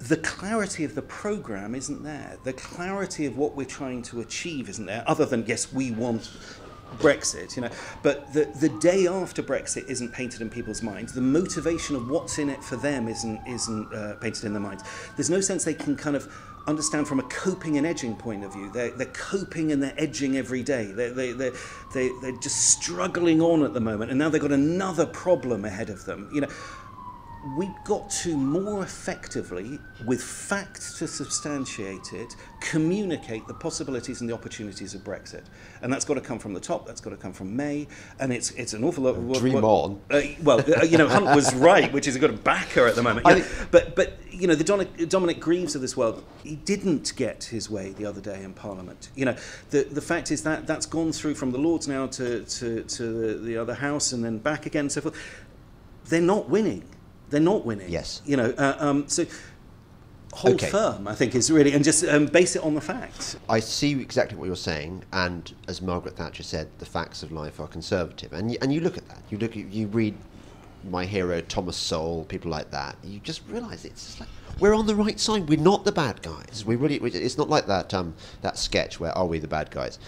The clarity of the program isn't there. The clarity of what we're trying to achieve isn't there. Other than yes, we want Brexit, you know, but the the day after Brexit isn't painted in people's minds. The motivation of what's in it for them isn't isn't uh, painted in their minds. There's no sense they can kind of understand from a coping and edging point of view. They're, they're coping and they're edging every day. They're, they, they, they, they're just struggling on at the moment, and now they've got another problem ahead of them. You know, we've got to more effectively, with facts to substantiate it, communicate the possibilities and the opportunities of Brexit. And that's got to come from the top, that's got to come from May, and it's it's an awful lot of Dream what, on. Uh, well, uh, you know, Hunt was right, which is a good backer at the moment. Yeah, but, but, you know, the Dominic, Dominic Grieves of this world, he didn't get his way the other day in Parliament. You know, the, the fact is that that's gone through from the Lords now to, to, to the other House and then back again and so forth. They're not winning they're not winning. Yes. You know, uh, um, so hold okay. firm, I think, is really, and just um, base it on the facts. I see exactly what you're saying, and as Margaret Thatcher said, the facts of life are conservative, and you, and you look at that. You look, at, you read my hero Thomas Sowell, people like that. You just realise it's just like we're on the right side. We're not the bad guys. We really, we, it's not like that um, that sketch where are we the bad guys?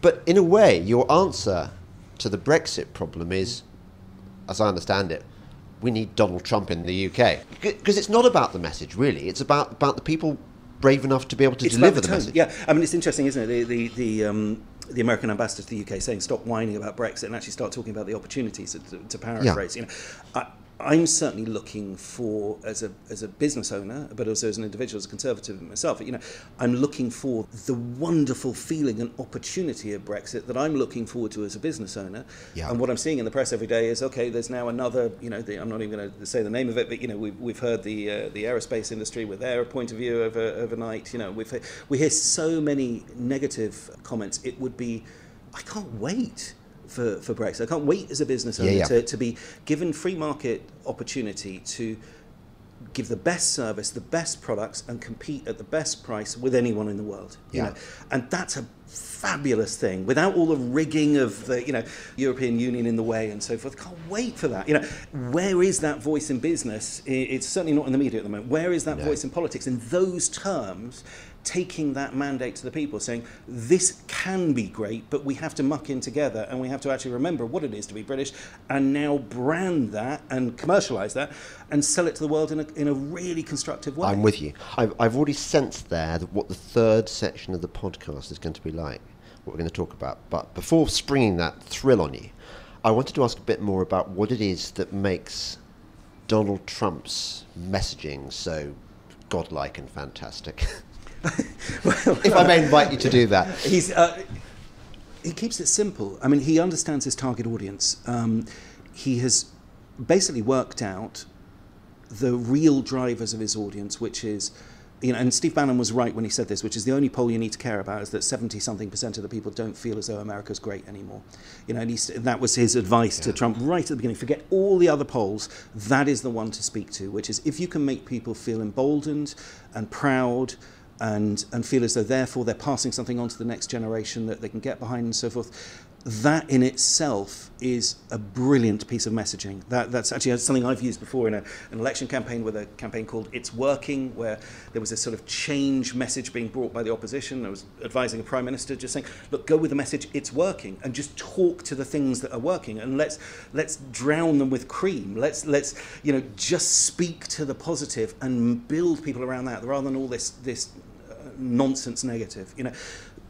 But in a way, your answer to the Brexit problem is, as I understand it, we need Donald Trump in the UK because it's not about the message really. It's about about the people brave enough to be able to it's deliver the, the, message. Yeah, I mean it's interesting, isn't it? The the the, um, the American ambassador to the UK saying, "Stop whining about Brexit and actually start talking about the opportunities." To, to paraphrase, yeah. you know, I, I'm certainly looking for, as a, as a business owner, but also as an individual, as a conservative myself, you know, I'm looking for the wonderful feeling and opportunity of Brexit that I'm looking forward to as a business owner. Yeah. And what I'm seeing in the press every day is, okay, there's now another, you know, the, I'm not even going to say the name of it, but, you know, we've, we've heard the, uh, the aerospace industry with their point of view over, overnight. You know, we've, we hear so many negative comments. It would be, I can't wait for, for Brexit. I can't wait as a business owner yeah, yeah. To, to be given free market opportunity to give the best service, the best products, and compete at the best price with anyone in the world. You yeah. know? And that's a fabulous thing without all the rigging of the you know European Union in the way and so forth. Can't wait for that. You know, where is that voice in business? It's certainly not in the media at the moment. Where is that no. voice in politics? In those terms, taking that mandate to the people, saying this can be great, but we have to muck in together and we have to actually remember what it is to be British and now brand that and commercialise that and sell it to the world in a, in a really constructive way. I'm with you. I've, I've already sensed there what the third section of the podcast is going to be like, what we're going to talk about. But before springing that thrill on you, I wanted to ask a bit more about what it is that makes Donald Trump's messaging so godlike and fantastic. well, if I may invite you to do that. He's, uh, he keeps it simple. I mean, he understands his target audience. Um, he has basically worked out the real drivers of his audience, which is, you know, and Steve Bannon was right when he said this, which is the only poll you need to care about is that 70 something percent of the people don't feel as though America's great anymore. You know, and that was his advice yeah. to Trump right at the beginning. Forget all the other polls. That is the one to speak to, which is if you can make people feel emboldened and proud and, and feel as though therefore they're passing something on to the next generation that they can get behind and so forth. That in itself is a brilliant piece of messaging. That, that's actually something I've used before in a, an election campaign with a campaign called It's Working, where there was a sort of change message being brought by the opposition. I was advising a prime minister just saying, look, go with the message, it's working, and just talk to the things that are working, and let's, let's drown them with cream. Let's, let's you know, just speak to the positive and build people around that rather than all this, this nonsense negative. You know,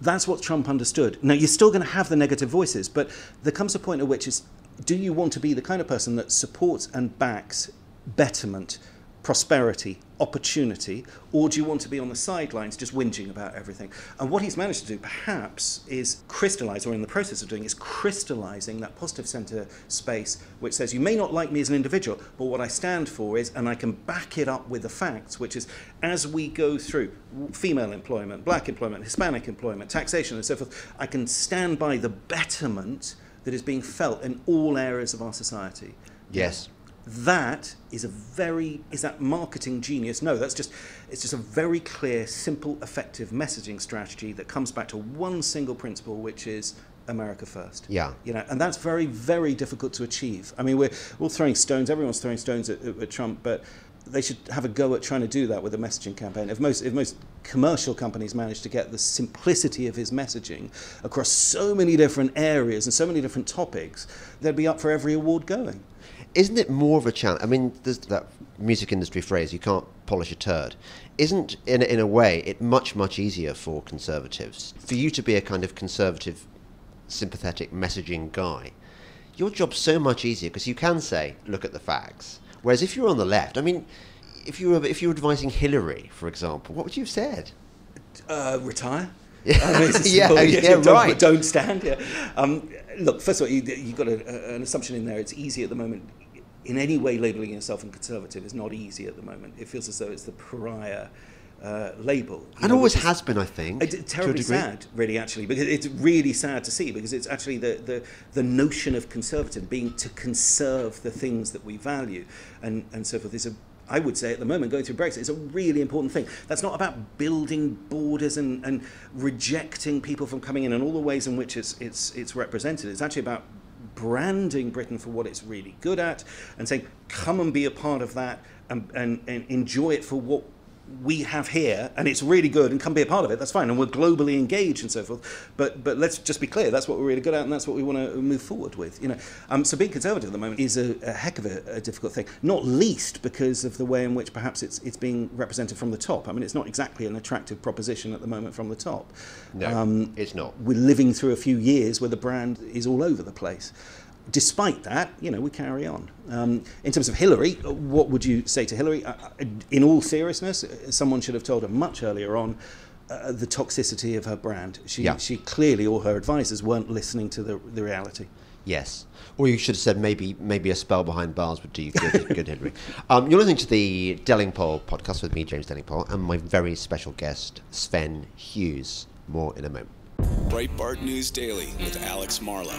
that's what Trump understood. Now you're still going to have the negative voices, but there comes a point at which is, do you want to be the kind of person that supports and backs betterment prosperity, opportunity, or do you want to be on the sidelines just whinging about everything? And what he's managed to do, perhaps, is crystallize, or in the process of doing, is crystallizing that positive center space which says, you may not like me as an individual, but what I stand for is, and I can back it up with the facts, which is as we go through female employment, black employment, Hispanic employment, taxation, and so forth, I can stand by the betterment that is being felt in all areas of our society. Yes. That is a very is that marketing genius? No, that's just it's just a very clear, simple, effective messaging strategy that comes back to one single principle, which is America first. Yeah. You know, and that's very, very difficult to achieve. I mean, we're all throwing stones. Everyone's throwing stones at, at, at Trump, but they should have a go at trying to do that with a messaging campaign. If most, if most commercial companies manage to get the simplicity of his messaging across so many different areas and so many different topics, they'd be up for every award going. Isn't it more of a challenge? I mean, there's that music industry phrase, you can't polish a turd. Isn't, in, in a way, it much, much easier for conservatives? For you to be a kind of conservative, sympathetic messaging guy, your job's so much easier because you can say, look at the facts. Whereas if you're on the left, I mean, if you were, if you were advising Hillary, for example, what would you have said? Uh, retire. Yeah, I mean, yeah, simple. yeah, don't, right. Don't stand. Yeah. Um, look, first of all, you, you've got a, an assumption in there. It's easy at the moment. In any way, labeling yourself a conservative is not easy at the moment. It feels as though it's the pariah uh, label. And know, always has been, I think. it's to a terribly sad, really, actually, because it's really sad to see because it's actually the, the, the notion of conservative being to conserve the things that we value and, and so forth is a I would say at the moment, going through Brexit is a really important thing. That's not about building borders and, and rejecting people from coming in and all the ways in which it's, it's, it's represented. It's actually about branding Britain for what it's really good at and saying, come and be a part of that and, and, and enjoy it for what we have here and it's really good and come be a part of it that's fine and we're globally engaged and so forth. But but let's just be clear that's what we're really good at and that's what we want to move forward with you know. Um, so being conservative at the moment is a, a heck of a, a difficult thing. Not least because of the way in which perhaps it's it's being represented from the top. I mean it's not exactly an attractive proposition at the moment from the top. No, Um, it's not. we're living through a few years where the brand is all over the place. Despite that, you know, we carry on. Um, in terms of Hillary, what would you say to Hillary? Uh, uh, in all seriousness, uh, someone should have told her much earlier on uh, the toxicity of her brand. She, Yeah. she clearly, or her advisors, weren't listening to the, the reality. Yes. Or you should have said maybe maybe a spell behind bars would do you good, good Hillary. Um, you're listening to the Delingpole podcast with me, James Delingpole, and my very special guest, Sven Hughes. More in a moment. Breitbart News Daily with Alex Marlow.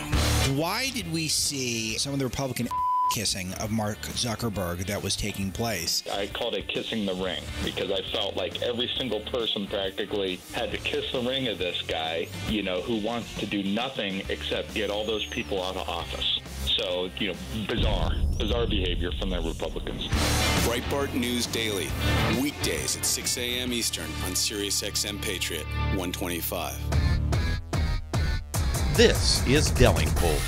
Why did we see some of the Republican kissing of Mark Zuckerberg that was taking place? I called it kissing the ring because I felt like every single person practically had to kiss the ring of this guy, you know, who wants to do nothing except get all those people out of office. So, you know, bizarre, bizarre behavior from the Republicans. Breitbart News Daily, weekdays at 6 a.m. Eastern on SiriusXM Patriot 125. This is Delingpole,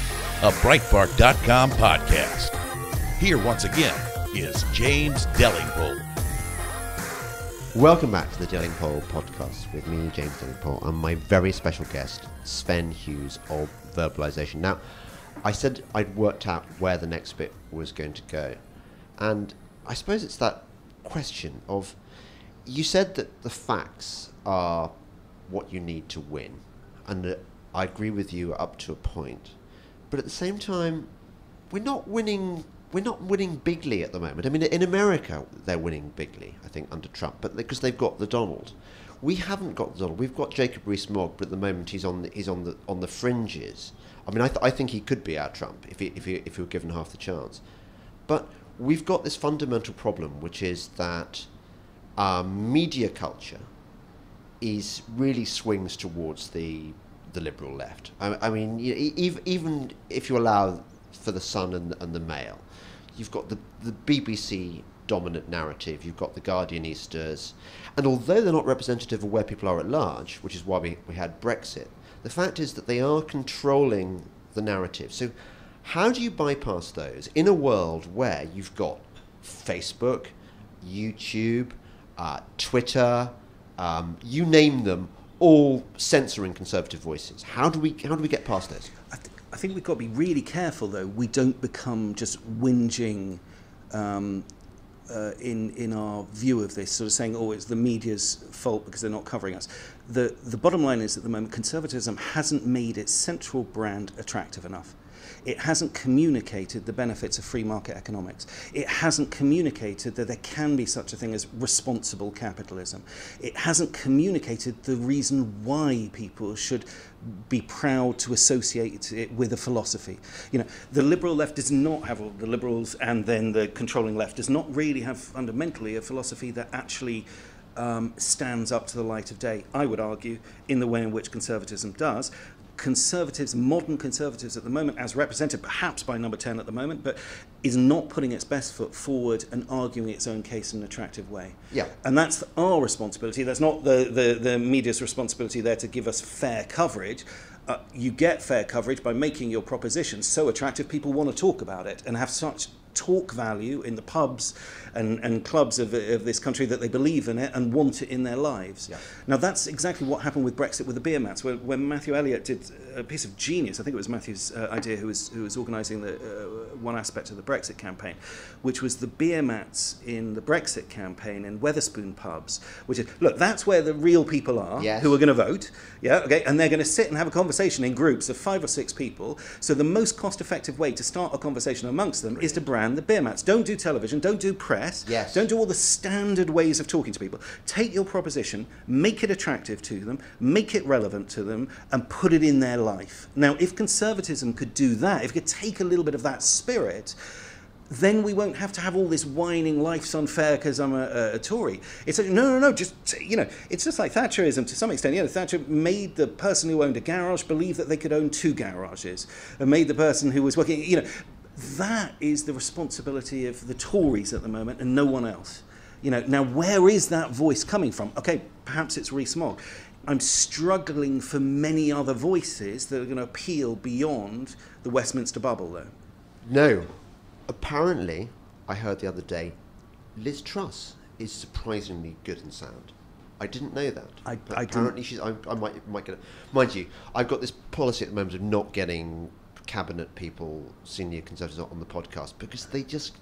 a Breitbart.com podcast. Here once again is James Delingpole. Welcome back to the Delingpole podcast with me, James Delingpole, and my very special guest, Sven Hughes of Verbalisation. Now, I said I'd worked out where the next bit was going to go, and I suppose it's that question of you said that the facts are what you need to win, and I agree with you up to a point, but at the same time, we're not winning. We're not winning bigly at the moment. I mean, in America, they're winning bigly, I think, under Trump, but because they've got the Donald. We haven't got the Donald. We've got Jacob Rees-Mogg, but at the moment he's on the, he's on the on the fringes. I mean, I, th- I think he could be our Trump if he, if he if he were given half the chance. But we've got this fundamental problem, which is that our media culture is really swings towards the the liberal left. I, I mean, you know, even even if you allow for the Sun and, and the Mail, you've got the the BBC dominant narrative. You've got the Guardianistas, and although they're not representative of where people are at large, which is why we, we had Brexit, the fact is that they are controlling the narrative. So, how do you bypass those in a world where you've got Facebook, YouTube, uh, Twitter, um, you name them, all censoring conservative voices? How do we how do we get past this? I, th- I think we've got to be really careful, though. We don't become just whinging um, uh, in in our view of this, sort of saying, "Oh, it's the media's fault because they're not covering us." The the bottom line is, at the moment, conservatism hasn't made its central brand attractive enough. It hasn't communicated the benefits of free market economics. It hasn't communicated that there can be such a thing as responsible capitalism. It hasn't communicated the reason why people should be proud to associate it with a philosophy. You know, the liberal left does not have all the liberals and then the controlling left does not really have fundamentally a philosophy that actually um, stands up to the light of day, I would argue, in the way in which conservatism does conservatives, modern conservatives at the moment, as represented perhaps by number 10 at the moment, but is not putting its best foot forward and arguing its own case in an attractive way. Yeah. And that's our responsibility. That's not the, the, the media's responsibility there to give us fair coverage. Uh, you get fair coverage by making your proposition so attractive people want to talk about it and have such talk value in the pubs and, and clubs of, of this country that they believe in it and want it in their lives. Yeah. Now, that's exactly what happened with Brexit with the beer mats, where, when Matthew Elliott did a piece of genius, I think it was Matthew's uh, idea who was, who was organising the, uh, one aspect of the Brexit campaign, which was the beer mats in the Brexit campaign in Wetherspoon pubs, which is, look, that's where the real people are Yes. who are going to vote, yeah, okay, and they're going to sit and have a conversation in groups of five or six people. So the most cost-effective way to start a conversation amongst them is to brand the beer mats. Don't do television, don't do press, Yes. don't do all the standard ways of talking to people. Take your proposition, make it attractive to them, make it relevant to them, and put it in their life. Now, if conservatism could do that, if it could take a little bit of that spirit, then we won't have to have all this whining life's unfair because I'm a, a, a Tory. It's like, no, no, no, just, you know, it's just like Thatcherism to some extent. You know, Thatcher made the person who owned a garage believe that they could own two garages and made the person who was working, you know, that is the responsibility of the Tories at the moment and no one else. You know, now where is that voice coming from? Okay, perhaps it's Rees-Mogg. I'm struggling for many other voices that are going to appeal beyond the Westminster bubble, though. No. Apparently, I heard the other day, Liz Truss is surprisingly good and sound. I didn't know that. I- But I didn't- apparently she's. I, I might might get. it. Mind you, I've got this policy at the moment of not getting cabinet people, senior conservatives on the podcast because they just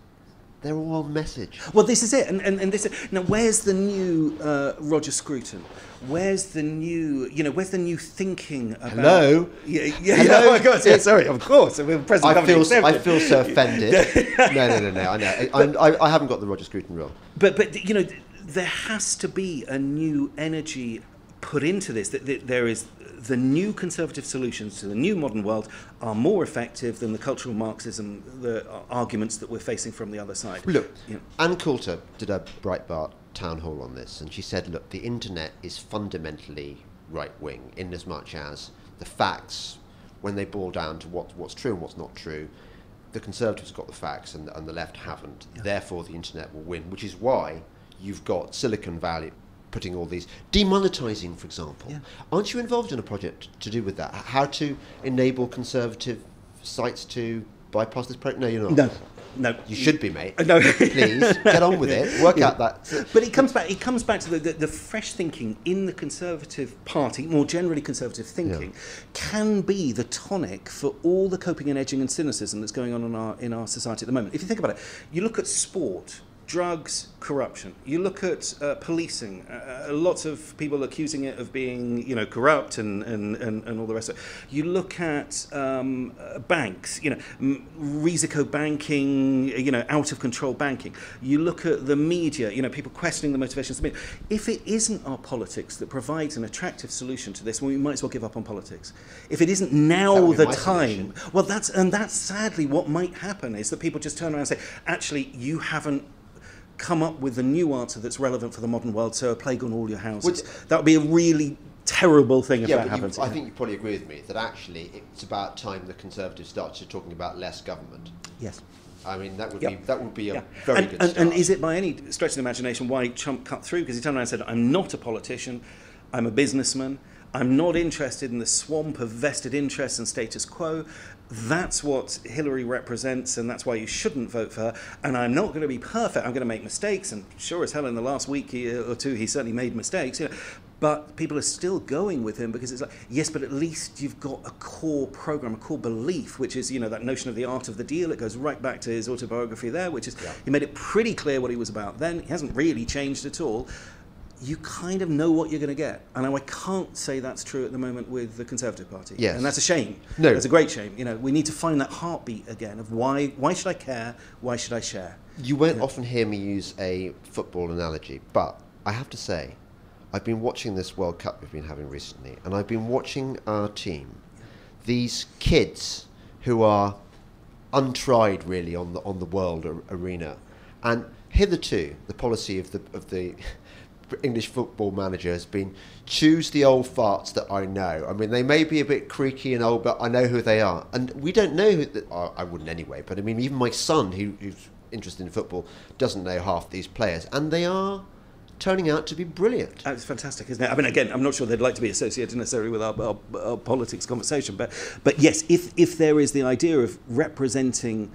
they're all on message. Well, this is it, and, and, and this now. Where's the new uh, Roger Scruton? Where's the new, you know, where's the new thinking about? Hello? Yeah, yeah. Hello? Oh my God! Yeah, sorry. Of course. I mean, President I feel I feel so offended. no, no, no, no. I know. I, I, I haven't got the Roger Scruton rule. But but you know, there has to be a new energy put into this. That, that there is the new conservative solutions to the new modern world are more effective than the cultural Marxism, the uh, arguments that we're facing from the other side. Look, You know, Ann Coulter did a Breitbart town hall on this, and she said, look, the internet is fundamentally right wing in as much as the facts, when they boil down to what, what's true and what's not true, the conservatives got the facts and, and the left haven't. Therefore, the internet will win, which is why you've got Silicon Valley putting all these demonetizing, for example. Yeah. Aren't you involved in a project to do with that? How to enable conservative sites to bypass this program? No, you're not. no, no. You should be, mate. No. Please get on with it. Work Yeah. out that. But it comes back. It comes back to the, the, the fresh thinking in the Conservative Party, more generally conservative thinking, can be the tonic for all the coping and edging and cynicism that's going on in our in our society at the moment. If you think about it, you look at sport. Drugs, corruption. You look at uh, policing. Uh, uh, lots of people accusing it of being, you know, corrupt and, and, and, and all the rest of it. You look at um, uh, banks. You know, m- risico banking. You know, out of control banking. You look at the media. You know, people questioning the motivations of the media. If it isn't our politics that provides an attractive solution to this, well, we might as well give up on politics. If it isn't now the time, solution. well, that's and that's sadly what might happen is that people just turn around and say, actually, you haven't come up with a new answer that's relevant for the modern world, so a plague on all your houses. Would- that would be a really terrible thing if Yeah, that you, happens. I think you probably agree with me that actually it's about time the Conservatives started talking about less government. yes. I mean, that would Yep. be that would be a Yeah. very and, good and, and is it by any stretch of the imagination why Trump cut through? Because he turned around and said, I'm not a politician, I'm a businessman, I'm not interested in the swamp of vested interests and status quo. That's what Hillary represents, and that's why you shouldn't vote for her. And I'm not going to be perfect. I'm going to make mistakes, and sure as hell, in the last week or two, he certainly made mistakes. You know. But people are still going with him because it's like, yes, but at least you've got a core program, a core belief, which is, you know, that notion of the art of the deal. It goes right back to his autobiography there, which is, he made it pretty clear what he was about then. He hasn't really changed at all. You kind of know what you're going to get. And I can't say that's true at the moment with the Conservative Party. Yes. And that's a shame. No. It's a great shame. You know, we need to find that heartbeat again of why, why should I care? Why should I share? You won't often hear me use a football analogy, but I have to say, I've been watching this World Cup we've been having recently, and I've been watching our team, these kids who are untried really on the on the world ar- arena, and hitherto the policy of the of the English football manager has been choose the old farts that I know. I mean, they may be a bit creaky and old, but I know who they are, and we don't know who. The, I I wouldn't anyway. But I mean, even my son, who, who's interested in football, doesn't know half these players, and they are turning out to be brilliant. Oh, It's fantastic, isn't it? I mean, again, I'm not sure they'd like to be associated necessarily with our, our, our politics conversation, but but yes, if if there is the idea of representing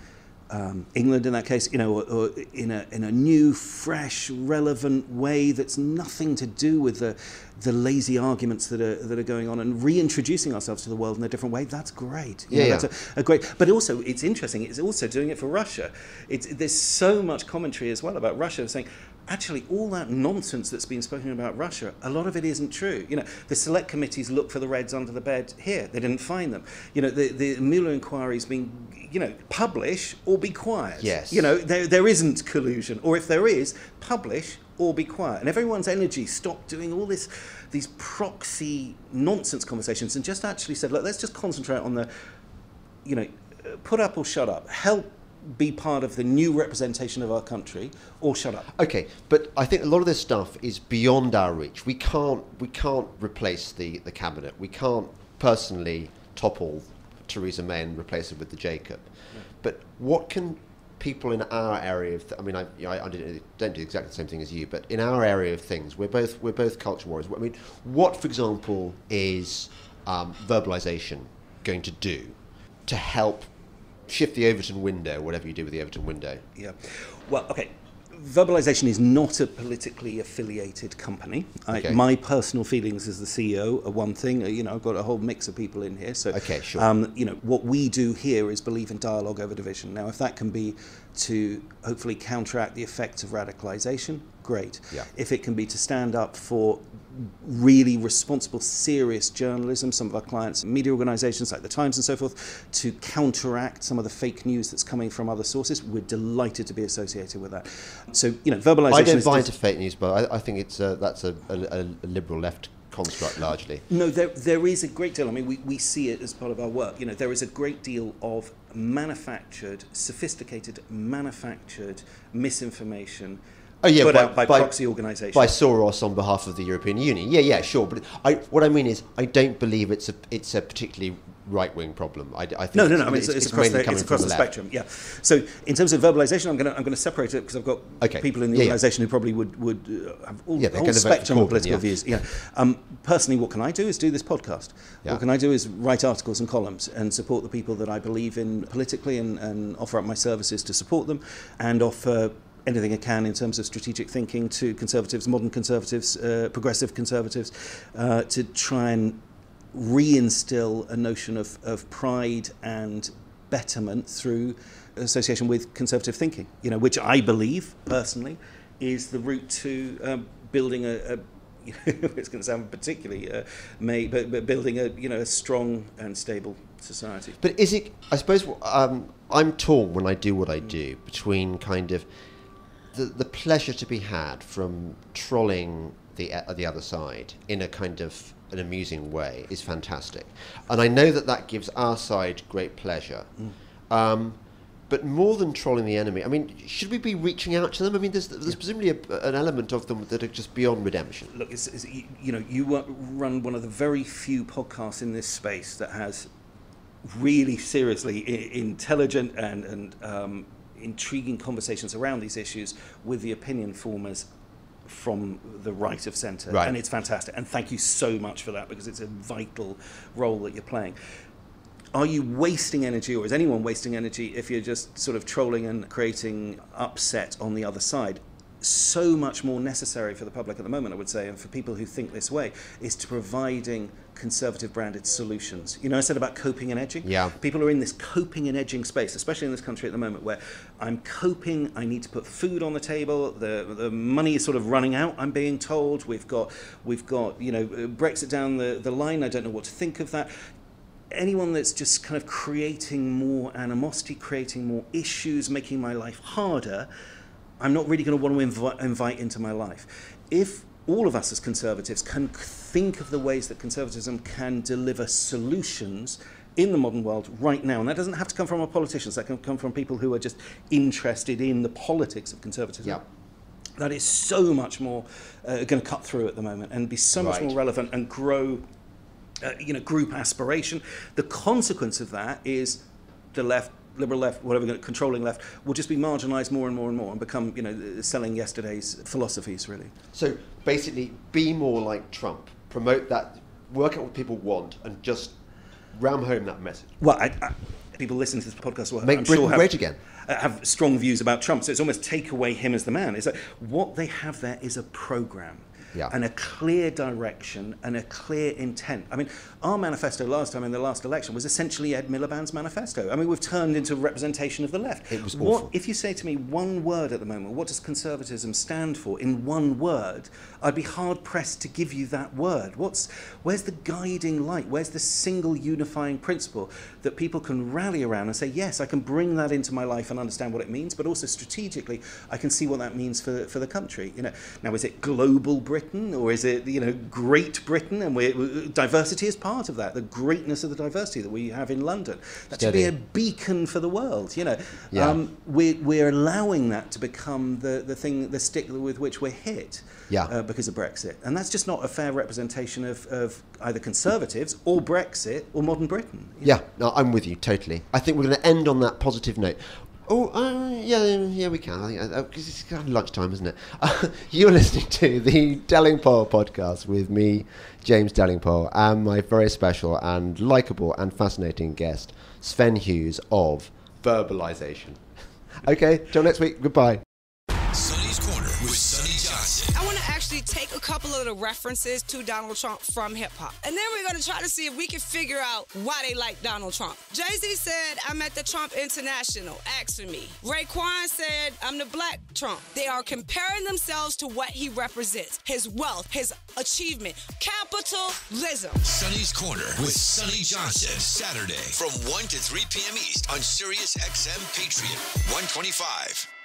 um, England in that case, you know, or, or in a in a new, fresh, relevant way that's nothing to do with the the lazy arguments that are that are going on, and reintroducing ourselves to the world in a different way, that's great. You Yeah, know, yeah. that's a, a great. But also, it's interesting. It's also doing it for Russia. It's there's so much commentary as well about Russia saying. Actually, all that nonsense that's been spoken about Russia, a lot of it isn't true. You know, the select committees look for the Reds under the bed here; they didn't find them. You know, the the Mueller inquiry's been, you know, publish or be quiet. Yes. You know, there there isn't collusion, or if there is, publish or be quiet. And everyone's energy stopped doing all this, these proxy nonsense conversations, and just actually said, look, let's just concentrate on the you know, put up or shut up. Help be part of the new representation of our country, or shut up. Okay, but I think a lot of this stuff is beyond our reach. We can't we can't replace the, the cabinet. We can't personally topple Theresa May and replace it with the Jacob. But what can people in our area of th- I mean I, I, I don't don't do exactly the same thing as you, but in our area of things, we're both we're both culture warriors. I mean, what, for example, is um, verbalisation going to do to help shift the Overton window, whatever you do with the Overton window? Yeah. Well, okay. Verbalization is not a politically affiliated company. Okay. My personal feelings as the CEO are one thing. Uh, you know, I've got a whole mix of people in here. So, okay, sure. Um, you know, what we do here is believe in dialogue over division. Now, if that can be to hopefully counteract the effects of radicalization, great. Yeah. If it can be to stand up for really responsible, serious journalism, some of our clients, media organizations like The Times and so forth, to counteract some of the fake news that's coming from other sources, we're delighted to be associated with that. So, you know, verbalisation I don't is buy into fake news, but I, I think it's uh, that's a, a, a liberal left construct largely. No, there, there is a great deal. I mean, we, we see it as part of our work. You know, there is a great deal of manufactured, sophisticated, manufactured misinformation Oh yeah, put by, out by, by- proxy organisations. by Soros on behalf of the European Union. Yeah, yeah, sure. But I, what I mean is, I don't believe it's a it's a particularly right wing problem. I, I think No, no, it's, no. I mean, it's, it's, across, the, it's across from the, spectrum. Yeah. So, in terms of verbalisation, I'm going to I'm going to separate it because I've got Okay. people in the Yeah, yeah. organisation who probably would would uh, have all Yeah, the whole gonna vote for spectrum of political yeah. views. Yeah. Um, personally, what can I do is do this podcast. Yeah. What can I do is write articles and columns and support the people that I believe in politically and, and offer up my services to support them and offer anything I can in terms of strategic thinking to conservatives, modern conservatives, uh, progressive conservatives, uh, to try and reinstill a notion of, of pride and betterment through association with conservative thinking, you know, which I believe personally is the route to um, building a, a it's going to sound particularly uh, may, but, but building a you know a strong and stable society. But is it? I suppose um, I'm torn when I do what I do between kind of the the pleasure to be had from trolling the uh, the other side in a kind of an amusing way is fantastic, and I know that that gives our side great pleasure. Um, but more than trolling the enemy, I mean, should we be reaching out to them? I mean, there's, there's presumably a, an element of them that are just beyond redemption. Look, it's, it's, you you know, you run one of the very few podcasts in this space that has really seriously I- intelligent and, and um, intriguing conversations around these issues with the opinion formers from the right of centre. Right. And it's fantastic. And thank you so much for that because it's a vital role that you're playing. Are you wasting energy, or is anyone wasting energy if you're just sort of trolling and creating upset on the other side? So much more necessary for the public at the moment, I would say, and for people who think this way, is to providing conservative branded solutions. You know, I said about coping and edging. Yeah. People are in this coping and edging space, especially in this country at the moment, where I'm coping. I need to put food on the table. The the money is sort of running out. I'm being told we've got we've got you know uh, Brexit down the the line. I don't know what to think of that anyone that's just kind of creating more animosity, creating more issues, making my life harder, I'm not really going to want to invi- invite into my life. If all of us as conservatives can think of the ways that conservatism can deliver solutions in the modern world right now, and that doesn't have to come from our politicians, that can come from people who are just interested in the politics of conservatism. Yeah. That is so much more uh, going to cut through at the moment and be so much Right. more relevant and grow uh, you know, group aspiration. The consequence of that is the left, liberal left, whatever, controlling left, will just be marginalised more and more and more and become, you know, selling yesterday's philosophies, really. So basically, be more like Trump. Promote that. Work out what people want, and just ram home that message. Well, I, I, people listening to this podcast will, Make I'm Britain sure have, great again. uh, have strong views about Trump. So it's almost take away him as the man. It's like what they have there is a program. Yeah. And a clear direction and a clear intent. I mean, our manifesto last time in the last election was essentially Ed Miliband's manifesto. I mean, we've turned into a representation of the left. It was what, awful. If you say to me one word at the moment, what does conservatism stand for in one word? I'd be hard pressed to give you that word. What's where's the guiding light? Where's the single unifying principle that people can rally around and say, yes, I can bring that into my life and understand what it means, but also strategically, I can see what that means for for the country. You know, now is it global Britain or is it you know Great Britain? And we diversity is part of that. The greatness of the diversity that we have in London. That should be a beacon for the world. You know, Yeah. um, we're, we're allowing that to become the, the thing, the stick with which we're hit Yeah. uh, because of Brexit. And that's just not a fair representation of, of either conservatives or Brexit or modern Britain. Yeah, no, I'm with you totally. I think we're going to end on that positive note. Oh, uh, yeah, yeah, we can. I think uh, 'cause it's kind of lunchtime, isn't it? you're listening to the Delingpole podcast with me, James Delingpole, and my very special and likable and fascinating guest, Sven Hughes of Verbalisation. okay, till next week. Goodbye. The references to Donald Trump from hip hop. And then we're to try to see if we can figure out why they like Donald Trump. Jay Z said, I'm at the Trump International. Ask for me. Raekwon said, I'm the black Trump. They are comparing themselves to what he represents his wealth, his achievement, capitalism. Sunny's Corner with Sunny Johnson. Saturday from 1 to 3 p.m. East on Sirius XM Patriot 125.